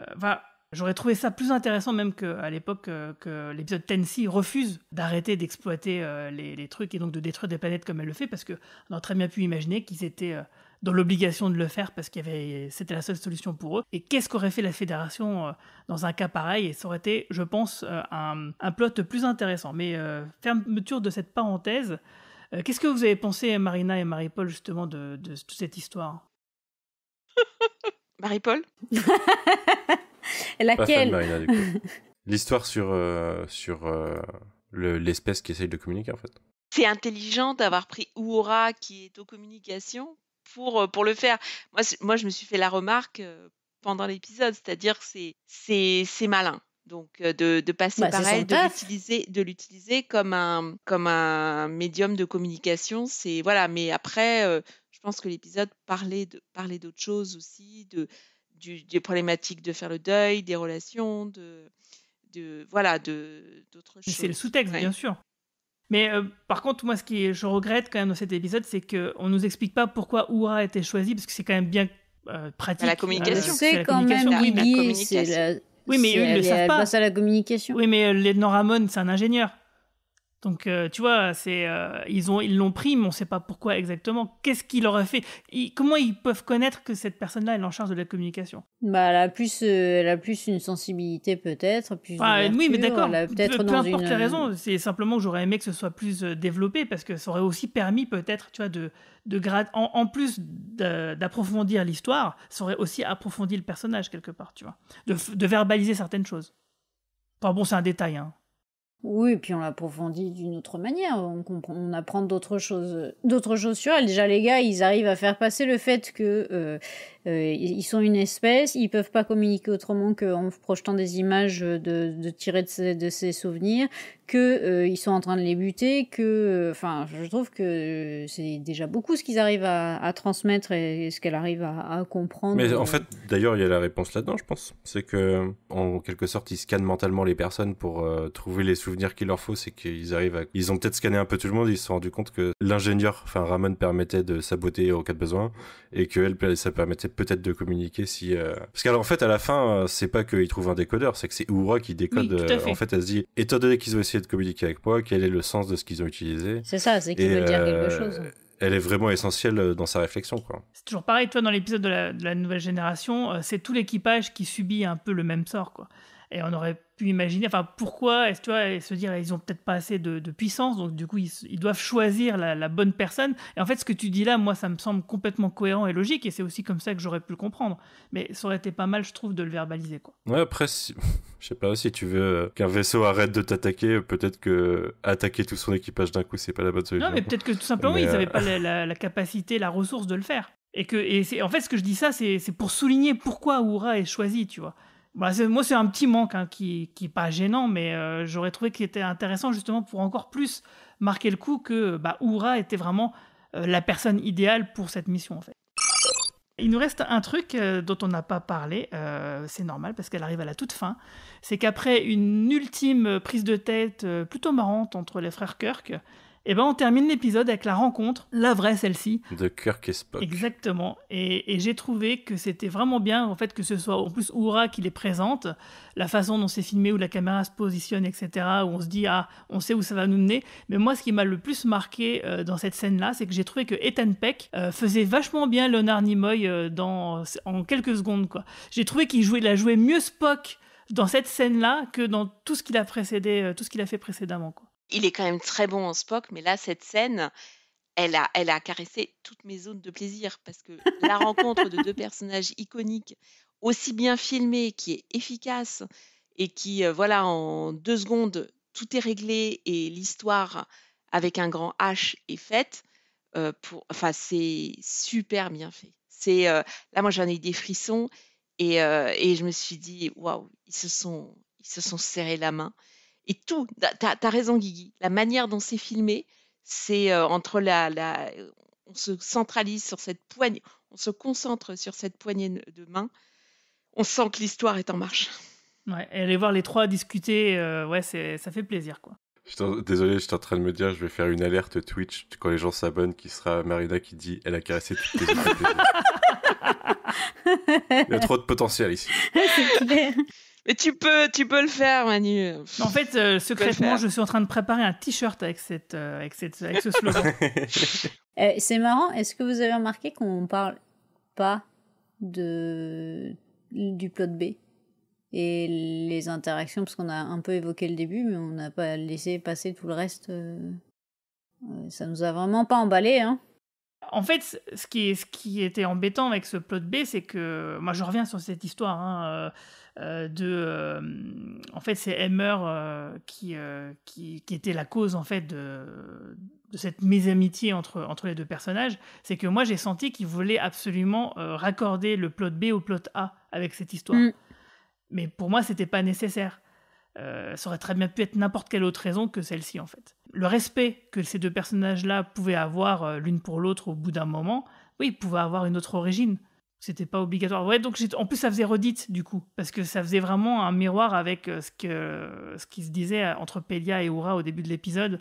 J'aurais trouvé ça plus intéressant même qu'à l'époque que l'épisode Tennessee refuse d'arrêter d'exploiter les, trucs et donc de détruire des planètes comme elle le fait parce que on a très bien pu imaginer qu'ils étaient dans l'obligation de le faire parce qu'il y avait c'était la seule solution pour eux. Et qu'est-ce qu'aurait fait la fédération euh, dans un cas pareil? Et ça aurait été, je pense, euh, un, un plot plus intéressant. Mais euh, fermeture de cette parenthèse. euh, qu'est-ce que vous avez pensé, Marina et Marie-Paul, justement, de, de toute cette histoire? Marie-Paul? Laquelle? L'histoire sur, euh, sur euh, le- l'espèce qui essaye de communiquer, en fait. C'est intelligent d'avoir pris Uhura qui est aux communications pour, euh, pour le faire. Moi, moi, je me suis fait la remarque euh, pendant l'épisode, c'est-à-dire que c'est- c'est c'est malin. Donc euh, de, de passer Bah, pareil, de l'utiliser, de l'utiliser comme un comme un médium de communication, c'est voilà. Mais après, euh, je pense que l'épisode parlait de parlait d'autres choses aussi, de du- des problématiques de faire le deuil, des relations, de de voilà, de d'autres choses. C'est le sous-texte, Ouais. bien sûr. Mais euh, par contre, moi, ce qui je regrette quand même dans cet épisode, c'est qu'on nous explique pas pourquoi Oura a été choisi, parce que c'est quand même bien euh, pratique. la communication. Euh, C'est la quand communication. même Oui, la... Oui, mais eux, ils le savent pas. à la communication. Oui, mais euh, Lieutenant Ramon, c'est un ingénieur. Donc, euh, tu vois, c'est euh, ils ont ils l'ont pris, mais on ne sait pas pourquoi exactement. Qu'est-ce qu'il aurait fait? Ils- Comment ils peuvent connaître que cette personne-là est en charge de la communication? Bah, elle a plus, euh, elle a plus une sensibilité peut-être, plus Ah, oui, mais d'accord. peut-être peu dans importe une... les raisons, c'est simplement que j'aurais aimé que ce soit plus développé parce que ça aurait aussi permis peut-être, tu vois, de, de gra- en, en plus d'approfondir l'histoire, ça aurait aussi approfondi le personnage quelque part, tu vois, de, de verbaliser certaines choses. Enfin bon, c'est un détail, hein. Oui, et puis on l'approfondit d'une autre manière. On, comprend, on apprend d'autres choses, d'autres choses sur elle. Déjà, les gars, ils arrivent à faire passer le fait que euh, euh, ils sont une espèce, ils peuvent pas communiquer autrement qu'en projetant des images de, de tirer de ses souvenirs, que euh, ils sont en train de les buter, que, euh, enfin, je trouve que c'est déjà beaucoup ce qu'ils arrivent à, transmettre et, ce qu'elle arrive à, comprendre. Mais en fait, d'ailleurs, il y a la réponse là-dedans, je pense. C'est que, en quelque sorte, ils scannent mentalement les personnes pour trouver les souvenirs qu'il leur faut. C'est qu'ils arrivent. Ils ont peut-être scanné un peu tout le monde. Ils se sont rendus compte que l'ingénieur, enfin Ramon, permettait de saboter au cas de besoin et que elle, ça permettait peut-être de communiquer si. euh, Parce qu'en fait, à la fin, euh, c'est pas qu'ils trouvent un décodeur, c'est que c'est Uhura qui décode. Oui, tout à euh, fait. en fait, elle se dit étant donné qu'ils ont essayé de communiquer avec moi, quel est le sens de ce qu'ils ont utilisé? C'est ça, c'est qu'ils veulent dire quelque euh, chose. Elle est vraiment essentielle dans sa réflexion, quoi. C'est toujours pareil, toi, dans l'épisode de la, de la nouvelle génération, euh, c'est tout l'équipage qui subit un peu le même sort, quoi. Et on aurait pu imaginer, enfin, pourquoi, est-ce tu vois, et se dire, ils ont peut-être pas assez de, de puissance, donc du coup, ils, ils doivent choisir la, la bonne personne. Et en fait, ce que tu dis là, moi, ça me semble complètement cohérent et logique, et c'est aussi comme ça que j'aurais pu le comprendre. Mais ça aurait été pas mal, je trouve, de le verbaliser, quoi. Ouais, après, si- je sais pas, si tu veux euh, qu'un vaisseau arrête de t'attaquer, peut-être que attaquer tout son équipage d'un coup, c'est pas la bonne solution. Non, mais peut-être que tout simplement, Mais, ils n'avaient euh, pas la, la- la capacité, la ressource de le faire. Et que, et c'est, en fait, ce que je dis ça, c'est, c'est pour souligner pourquoi Oura est choisi, tu vois. C'est- moi, c'est un petit manque hein, qui, qui est pas gênant, mais euh, j'aurais trouvé qu'il était intéressant justement pour encore plus marquer le coup que bah, était vraiment euh, la personne idéale pour cette mission, en fait. Il nous reste un truc euh, dont on n'a pas parlé, c'est normal parce qu'elle arrive à la toute fin, c'est qu'après une ultime prise de tête plutôt marrante entre les frères Kirk, eh ben on termine l'épisode avec la rencontre, la vraie celle-ci, De Kirk et Spock. Exactement. Et, et j'ai trouvé que c'était vraiment bien, en fait, que ce soit en plus Oura qui les présente, la façon dont c'est filmé, où la caméra se positionne, etc., où on se dit, ah, on sait où ça va nous mener. Mais moi, ce qui m'a le plus marqué euh, dans cette scène-là, c'est que j'ai trouvé que Ethan Peck euh, faisait vachement bien Leonard Nimoy euh, dans, en quelques secondes, quoi. J'ai trouvé qu'il jouait, il a joué mieux Spock dans cette scène-là que dans tout ce qu'il a précédé, tout ce qu'il a fait précédemment, quoi. Il est quand même très bon en Spock, mais là, cette scène, elle a, elle a caressé toutes mes zones de plaisir parce que la rencontre de deux personnages iconiques, aussi bien filmés, qui est efficace et qui, euh, voilà, en deux secondes, tout est réglé et l'histoire avec un grand H est faite. euh, pour, enfin, c'est super bien fait. C'est euh, là, moi, j'en ai eu des frissons et, et je me suis dit, waouh, ils se sont, ils se sont serrés la main. Et tout, t'as as raison, Guigui. La manière dont c'est filmé, c'est euh, entre la, la, on se centralise sur cette poignée, on se concentre sur cette poignée de main. On sent que l'histoire est en marche. Ouais, et aller voir les trois discuter, euh, ouais, c'est, ça fait plaisir, quoi. En- Désolé, j'étais en train de me dire, je vais faire une alerte Twitch quand les gens s'abonnent, qui sera Marina qui dit elle a caressé toutes les. Il y a trop de potentiel ici. Mais tu peux, tu peux le faire, Manu. En fait, euh, secrètement, je suis en train de préparer un t-shirt avec, cette, euh, avec, cette, avec ce slogan. Euh, c'est marrant, est-ce que vous avez remarqué qu'on parle pas de du plot B et les interactions? Parce qu'on a un peu évoqué le début mais on n'a pas laissé passer tout le reste euh, ça nous a vraiment pas emballé hein En fait, ce qui, est, ce qui était embêtant avec ce plot B, c'est que moi je reviens sur cette histoire hein, euh, de, euh, en fait, c'est Emmer euh, qui, qui, qui était la cause en fait de, de cette mésamitié entre, entre les deux personnages. C'est que moi j'ai senti qu'il voulait absolument raccorder le plot B au plot A avec cette histoire. Mm. Mais pour moi, c'était pas nécessaire. Euh, ça aurait très bien pu être n'importe quelle autre raison que celle-ci, en fait. Le respect que ces deux personnages-là pouvaient avoir euh, l'une pour l'autre au bout d'un moment, oui, pouvaient avoir une autre origine. C'était pas obligatoire. Ouais, donc en plus, ça faisait redite, du coup, parce que ça faisait vraiment un miroir avec euh, ce, que, ce qui se disait euh, entre Pelia et Ura au début de l'épisode.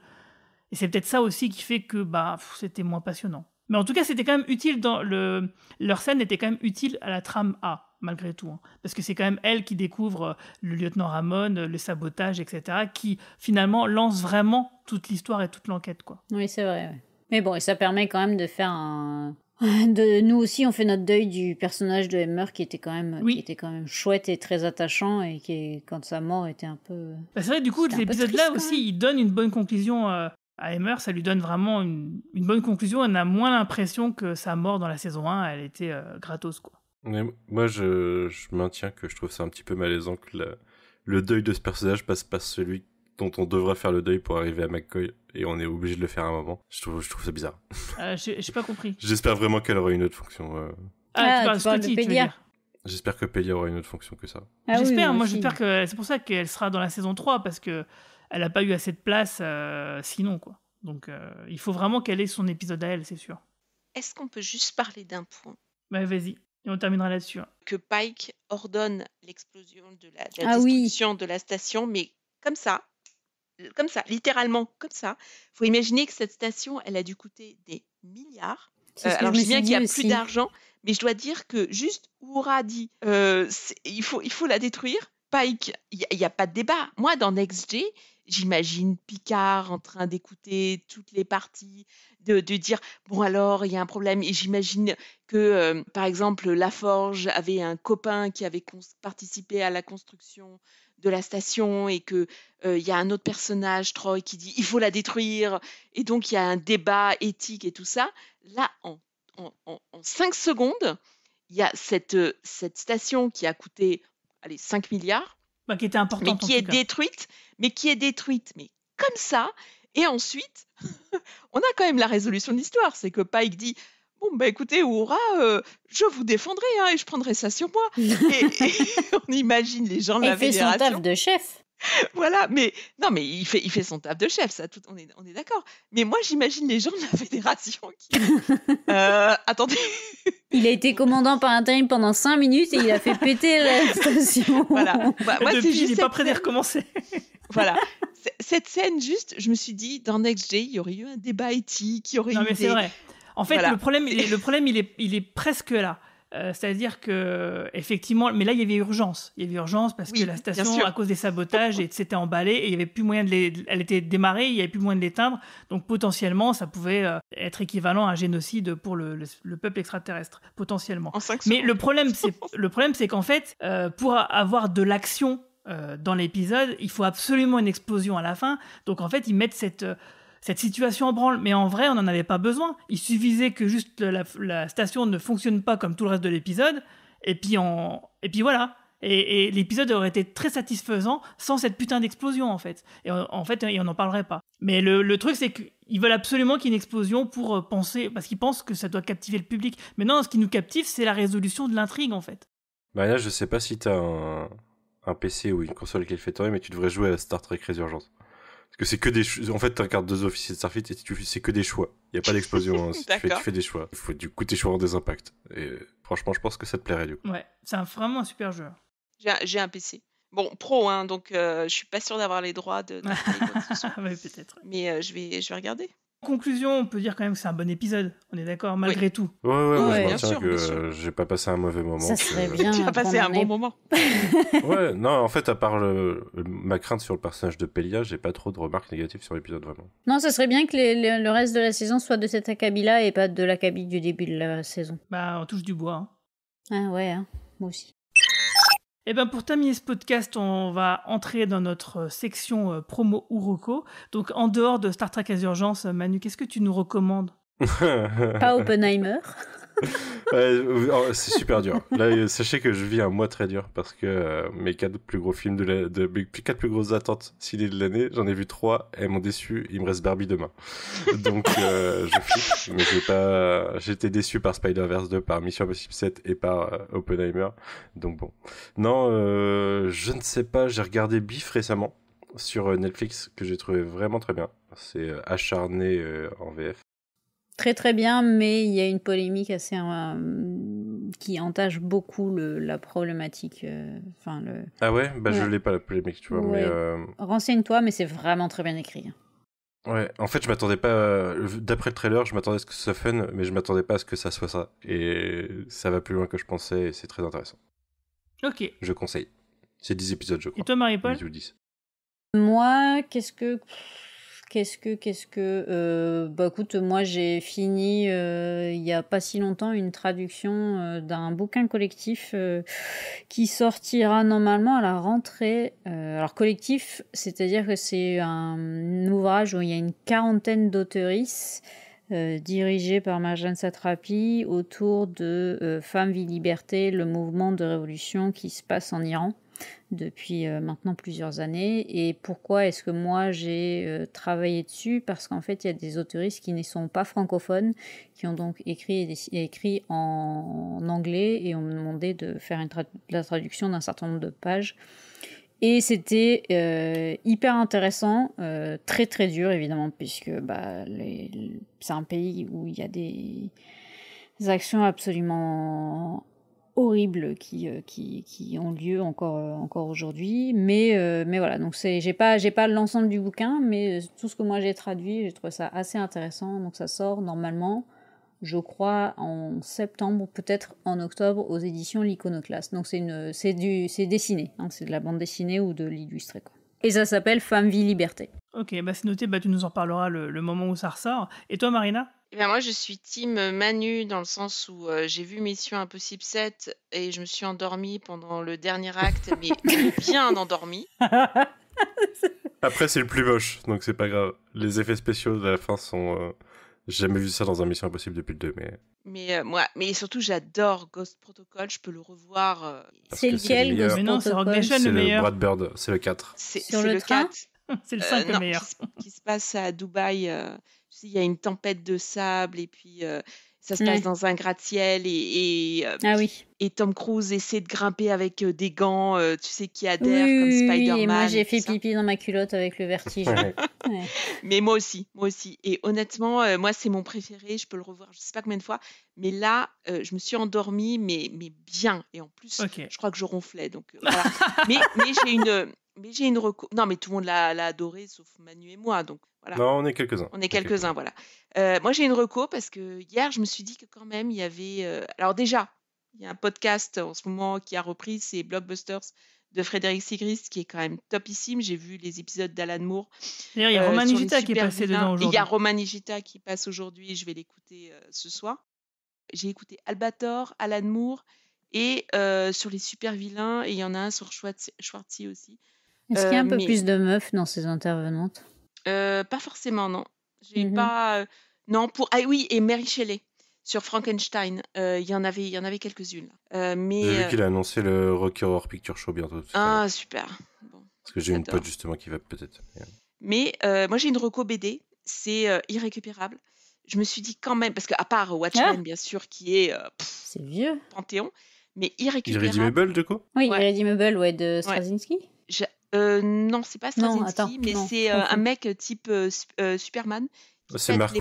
Et c'est peut-être ça aussi qui fait que bah, c'était moins passionnant. Mais en tout cas, c'était quand même utile dans le. Leur scène était quand même utile à la trame A, malgré tout. hein. Parce que c'est quand même elle qui découvre euh, le lieutenant Ramon, le sabotage, etc., qui finalement lance vraiment toute l'histoire et toute l'enquête, quoi. oui c'est vrai mais bon et ça permet quand même de faire un de nous aussi on fait notre deuil du personnage de Emmer qui était quand même Oui. qui était quand même chouette et très attachant et qui quand sa mort était un peu Bah, c'est vrai, du coup, l'épisode-là aussi, il donne une bonne conclusion euh, à Emmer. Ça lui donne vraiment une, une bonne conclusion. On a moins l'impression que sa mort dans la saison 1, elle était euh, gratos, quoi. Mais moi, je, je maintiens que je trouve ça un petit peu malaisant que la- le deuil de ce personnage passe pas celui dont on devrait faire le deuil pour arriver à McCoy et on est obligé de le faire à un moment. Je trouve, je trouve ça bizarre. Euh, J'ai pas compris. J'espère vraiment qu'elle aura une autre fonction. euh. Ah, Ah, tu parles tu parles de J'espère que Pelia aura une autre fonction que ça. Ah oui, J'espère, moi j'espère que c'est pour ça qu'elle sera dans la saison 3 parce que elle a pas eu assez de place euh, sinon quoi. Donc euh, il faut vraiment qu'elle ait son épisode à elle, c'est sûr. Est-ce qu'on peut juste parler d'un point? Bah vas-y, et on terminera là-dessus. hein. Que Pike ordonne l'explosion de la, de la Ah oui. destruction de la station, mais comme ça, comme ça, littéralement comme ça. faut imaginer que cette station, elle a dû coûter des milliards. Euh, alors je sais bien qu'il y a plus d'argent, mais je dois dire que juste Oura dit euh, il, faut, il faut la détruire. Pike, il n'y a, pas de débat. Moi, dans NextG, j'imagine Picard en train d'écouter toutes les parties, de, de dire bon alors il y a un problème. Et j'imagine que euh, par exemple Laforge avait un copain qui avait participé à la construction de la station et que euh, il y a un autre personnage Troy qui dit il faut la détruire et donc il y a un débat éthique et tout ça. Là, en, en, en- en cinq secondes, il y a cette, euh, cette station qui a coûté allez, 5 milliards, Bah, qui était importante mais qui est détruite, mais qui est détruite, mais comme ça. Et ensuite, on a quand même la résolution de l'histoire, c'est que Pike dit Bon, bah écoutez, Oura, euh, je vous défendrai hein, et je prendrai ça sur moi. et, et on imagine les gens de la fait son taf de chef. Voilà, mais non, mais il fait, il fait son taf de chef, ça, tout, on est, on est d'accord. Mais moi, j'imagine les gens de la fédération qui. Euh, attendez, Il a été commandant par intérim pendant 5 minutes et il a fait péter la station. voilà. Bah, moi, Depuis, il n'est pas prêt d'y scène- recommencer. Voilà. Cette scène, juste, je me suis dit, dans Next il y aurait eu un débat éthique, il y aurait Non eu mais des- c'est vrai. En fait, Voilà. le problème, il est, le problème, il est, il est presque là. Euh, C'est-à-dire que effectivement, mais là il y avait urgence. Il y avait urgence parce Oui, que la station, à cause des sabotages, s'était emballée et il y avait plus moyen de les, elle était démarrée, il y avait plus moyen de l'éteindre. Donc potentiellement, ça pouvait euh, être équivalent à un génocide pour le, le- le peuple extraterrestre, potentiellement. Mais le problème, c'est le problème, c'est qu'en fait, euh, pour avoir de l'action dans l'épisode, il faut absolument une explosion à la fin. Donc en fait, ils mettent cette cette situation en branle. Mais en vrai, on n'en avait pas besoin. Il suffisait que juste la, station ne fonctionne pas comme tout le reste de l'épisode, et puis on, et puis voilà. Et, l'épisode aurait été très satisfaisant sans cette putain d'explosion, en fait. Et en, fait, on n'en parlerait pas. Mais le, truc, c'est qu'ils veulent absolument qu'il y ait une explosion pour euh, penser, parce qu'ils pensent que ça doit captiver le public. Mais non, ce qui nous captive, c'est la résolution de l'intrigue, en fait. Bah là, je sais pas si t'as un, un PC ou une console qui le fait mais tu devrais jouer à Star Trek Résurgence. Parce que c'est que des cho- En fait, tu regardes deux officiers de Starfleet et tu c'est que des choix. Il y a pas d'explosion. hein. Si tu, fais, tu D'accord. fais des choix. Il faut du coup tes choix ont des impacts. Et franchement, je pense que ça te plairait du coup. Ouais, c'est un- vraiment un super jeu. J'ai un, PC. Bon, pro, hein, donc euh, je suis pas sûre d'avoir les droits de. soit. ouais, peut-être. Mais euh, je, vais, je vais regarder. En conclusion, on peut dire quand même que c'est un bon épisode. On est d'accord, malgré tout. Ouais, ouais, moi, Ouais, je bien maintiens sûr, que euh, j'ai pas passé un mauvais moment. Ça que- serait bien. Tu as passé un bon moment. Ouais, non, en fait, à part le- ma crainte sur le personnage de Pelia, j'ai pas trop de remarques négatives sur l'épisode vraiment. Non, ça serait bien que les- les- le reste de la saison soit de cet acabit-là et pas de l'acabit du début de la saison. Bah, on touche du bois. hein. Ah ouais, hein, moi aussi. Et ben pour terminer ce podcast, on va entrer dans notre euh, section euh, promo Uroko. Donc en dehors de Star Trek Urgence, Manu, qu'est-ce que tu nous recommandes? Pas Oppenheimer. Ouais, euh, oh, c'est super dur. Là, sachez que je vis un mois très dur parce que euh, mes quatre plus gros films de, la, mes quatre plus grosses attentes ciné de l'année, j'en ai vu trois, elles m'ont déçu. Il me reste Barbie demain, donc euh, je flippe. Mais j'ai pas, j'étais déçu par Spider-Verse 2, par Mission Impossible 7 et par euh, Oppenheimer. Donc bon, non, euh, je ne sais pas. J'ai regardé Biff récemment sur Netflix que j'ai trouvé vraiment très bien. C'est acharné en VF. Très très bien, mais il y a une polémique assez euh, qui entache beaucoup le- la problématique. euh, Enfin, le... Ah ouais, bah je l'ai pas la polémique, tu vois, Ouais. mais. euh, Renseigne-toi, mais c'est vraiment très bien écrit. Ouais, en fait, je m'attendais pas. D'après le trailer, je m'attendais à ce que ce soit fun, mais je m'attendais pas à ce que ça soit ça. Et ça va plus loin que je pensais, et c'est très intéressant. Ok. Je conseille. C'est 10 épisodes, je crois. Et toi, Marie-Paul? 8 ou 10. Moi, qu'est-ce que. Qu'est-ce que, qu'est-ce que. euh, bah écoute, moi j'ai fini euh, il y a pas si longtemps une traduction euh, d'un bouquin collectif euh, qui sortira normalement à la rentrée. Euh, alors, collectif, c'est-à-dire que c'est un ouvrage où il y a une quarantaine d'auteuristes euh, dirigés par Marjane Satrapi autour de Femmes, Vie, Liberté, le mouvement de révolution qui se passe en Iran depuis euh, maintenant plusieurs années. Et pourquoi est-ce que moi j'ai euh, travaillé dessus? Parce qu'en fait, il y a des autoristes qui ne sont pas francophones, qui ont donc écrit, écrit en, anglais et ont demandé de faire la traduction d'un certain nombre de pages. Et c'était euh, hyper intéressant, très très dur évidemment, puisque bah, c'est un pays où il y a des actions absolument horribles qui, euh, qui, qui ont lieu encore, euh, encore aujourd'hui. Mais, euh, mais voilà, donc j'ai pas, j'ai pas l'ensemble du bouquin, mais tout ce que moi j'ai traduit, j'ai trouvé ça assez intéressant. Donc ça sort normalement, je crois, en septembre, peut-être en octobre, aux éditions L'Iconoclaste. Donc c'est, dessiné, hein, c'est de la bande dessinée ou de l'illustré. Et ça s'appelle Femme, Vie, Liberté. Ok, bah c'est noté, bah tu nous en parleras le, le moment où ça ressort. Et toi, Marina? Eh ben moi, je suis team Manu dans le sens où euh, j'ai vu Mission Impossible 7 et je me suis endormie pendant le dernier acte, mais bien endormie. Après, c'est le plus moche, donc c'est pas grave. Les effets spéciaux de la fin sont. euh, J'ai jamais vu ça dans un Mission Impossible depuis le 2, mais. Mais euh, moi, mais surtout, j'adore Ghost Protocol. Je peux le revoir. euh, C'est que lequel, le. Ghost Mais non, c'est Rogue Protocol Nation C'est le le meilleur. Brad Bird, c'est le 4. c'est Sur c'est le le train? 4. C'est le Euh, 5 le non, meilleur. Qui, se- qui se passe à Dubaï. euh, il y a une tempête de sable et puis euh, ça se Ouais. passe dans un gratte-ciel et, et, euh, Ah oui. et Tom Cruise essaie de grimper avec euh, des gants, euh, tu sais, qui adhèrent oui, comme oui, oui, Spider-Man. et moi j'ai fait ça. pipi dans ma culotte avec le vertige. Ouais. Ouais. Mais moi aussi, moi aussi. Et honnêtement, euh, moi, c'est mon préféré. Je peux le revoir, je sais pas combien de fois. Mais là, euh, je me suis endormie, mais, mais bien. Et en plus, je crois que je ronflais. Donc, euh, voilà. mais mais j'ai une, mais j'ai une reco. Non, mais tout le monde l'a l'a adoré, sauf Manu et moi. Donc voilà. Non, on est quelques-uns. On est quelques-uns, voilà. Euh, moi, j'ai une reco parce que hier, je me suis dit que quand même, il y avait. euh, Alors déjà, il y a un podcast en ce moment qui a repris, c'est Blockbusters de Frédéric Sigrist, qui est quand même topissime. J'ai vu les épisodes d'Alan Moore. D'ailleurs, il y a Euh, Roman Nigita qui est passé dedans Et Il aujourd'hui. y a Roman Nigita qui passe aujourd'hui, je vais l'écouter euh, ce soir. J'ai écouté Albator, Alan Moore et euh, sur les super vilains, et il y en a un sur Schwartz- Schwartzy aussi. Est-ce qu'il y a un Euh, peu mais- plus de meufs dans ces intervenantes? Euh, pas forcément, non. J'ai Mhm. pas. euh, Non, pour. Ah oui, et Mary Shelley. sur Frankenstein. Euh, Il y en avait, il y en avait quelques-unes. Euh, mais J'ai vu euh, qu'il a annoncé le Rocky Horror Picture Show bientôt. à ah super. Parce que j'ai une pote justement qui va peut-être. Mais euh, moi j'ai une reco BD, c'est euh, irrécupérable. Je me suis dit quand même parce qu'à part Watchmen Ah. bien sûr qui est euh, C'est vieux. panthéon, mais irrécupérable. Irredeemable du coup? Oui, Ouais. Irredeemable, ouais, de Straczynski. Euh, non, c'est pas Non, Straczynski, attends, mais non, c'est euh, un mec type euh, Sup- euh, Superman. qui C'est pète Mark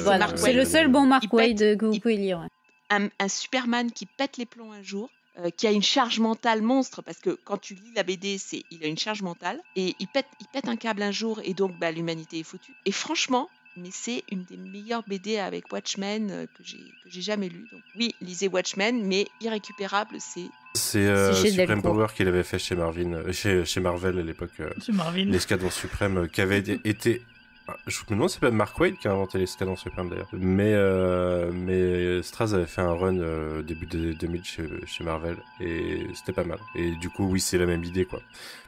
voilà. Mark C'est le seul bon Mark Il pète- que vous il- pouvez lire. ouais. un, un Superman qui pète les plombs un jour, euh, qui a une charge mentale monstre, parce que quand tu lis la BD, c'est il a une charge mentale, et il pète, il pète un câble un jour, et donc bah, l'humanité est foutue. Et franchement, mais c'est une des meilleures BD avec Watchmen euh, que j'ai jamais lu. Donc oui, lisez Watchmen, mais irrécupérable, c'est C'est euh, Supreme. Power qu'il avait fait chez Marvin, euh, chez, chez Marvel à l'époque. euh, Chez Marvin. L'escadron suprême qui avait été- Je me demande si c'est pas Mark Waid qui a inventé l'escadron suprême d'ailleurs. Mais, euh, mais Straz avait fait un run euh, début des 2000 chez, chez Marvel et c'était pas mal. Et du coup, oui, c'est la même idée quoi.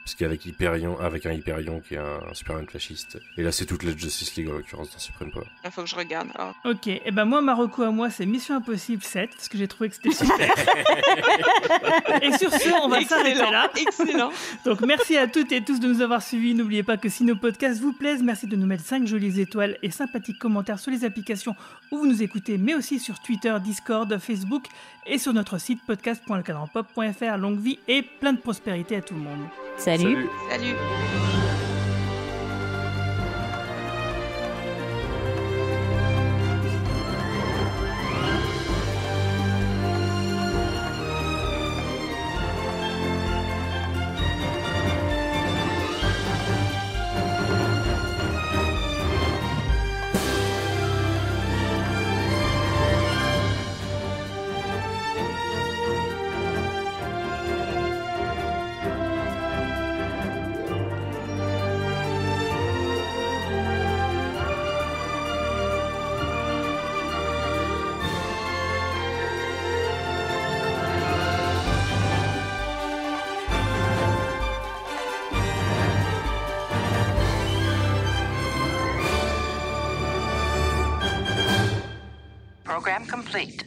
Parce qu'avec Hyperion, avec un Hyperion qui est un Superman fasciste. Et là, c'est toute la Justice League en l'occurrence dans Supreme Power. il faut que je regarde. Alors, Ok, et ben moi, Marocco à moi, c'est Mission Impossible 7, parce que j'ai trouvé que c'était super. et sur ce, on va s'arrêter excellent, là. excellent. Donc merci à toutes et tous de nous avoir suivis. N'oubliez pas que si nos podcasts vous plaisent, merci de nous mettre 5 jolies étoiles et sympathiques commentaires sur les applications où vous nous écoutez, mais aussi sur Twitter, Discord, Facebook et sur notre site podcast.lecadranpop.fr. Longue vie et plein de prospérité à tout le monde. Salut. Salut. Complete.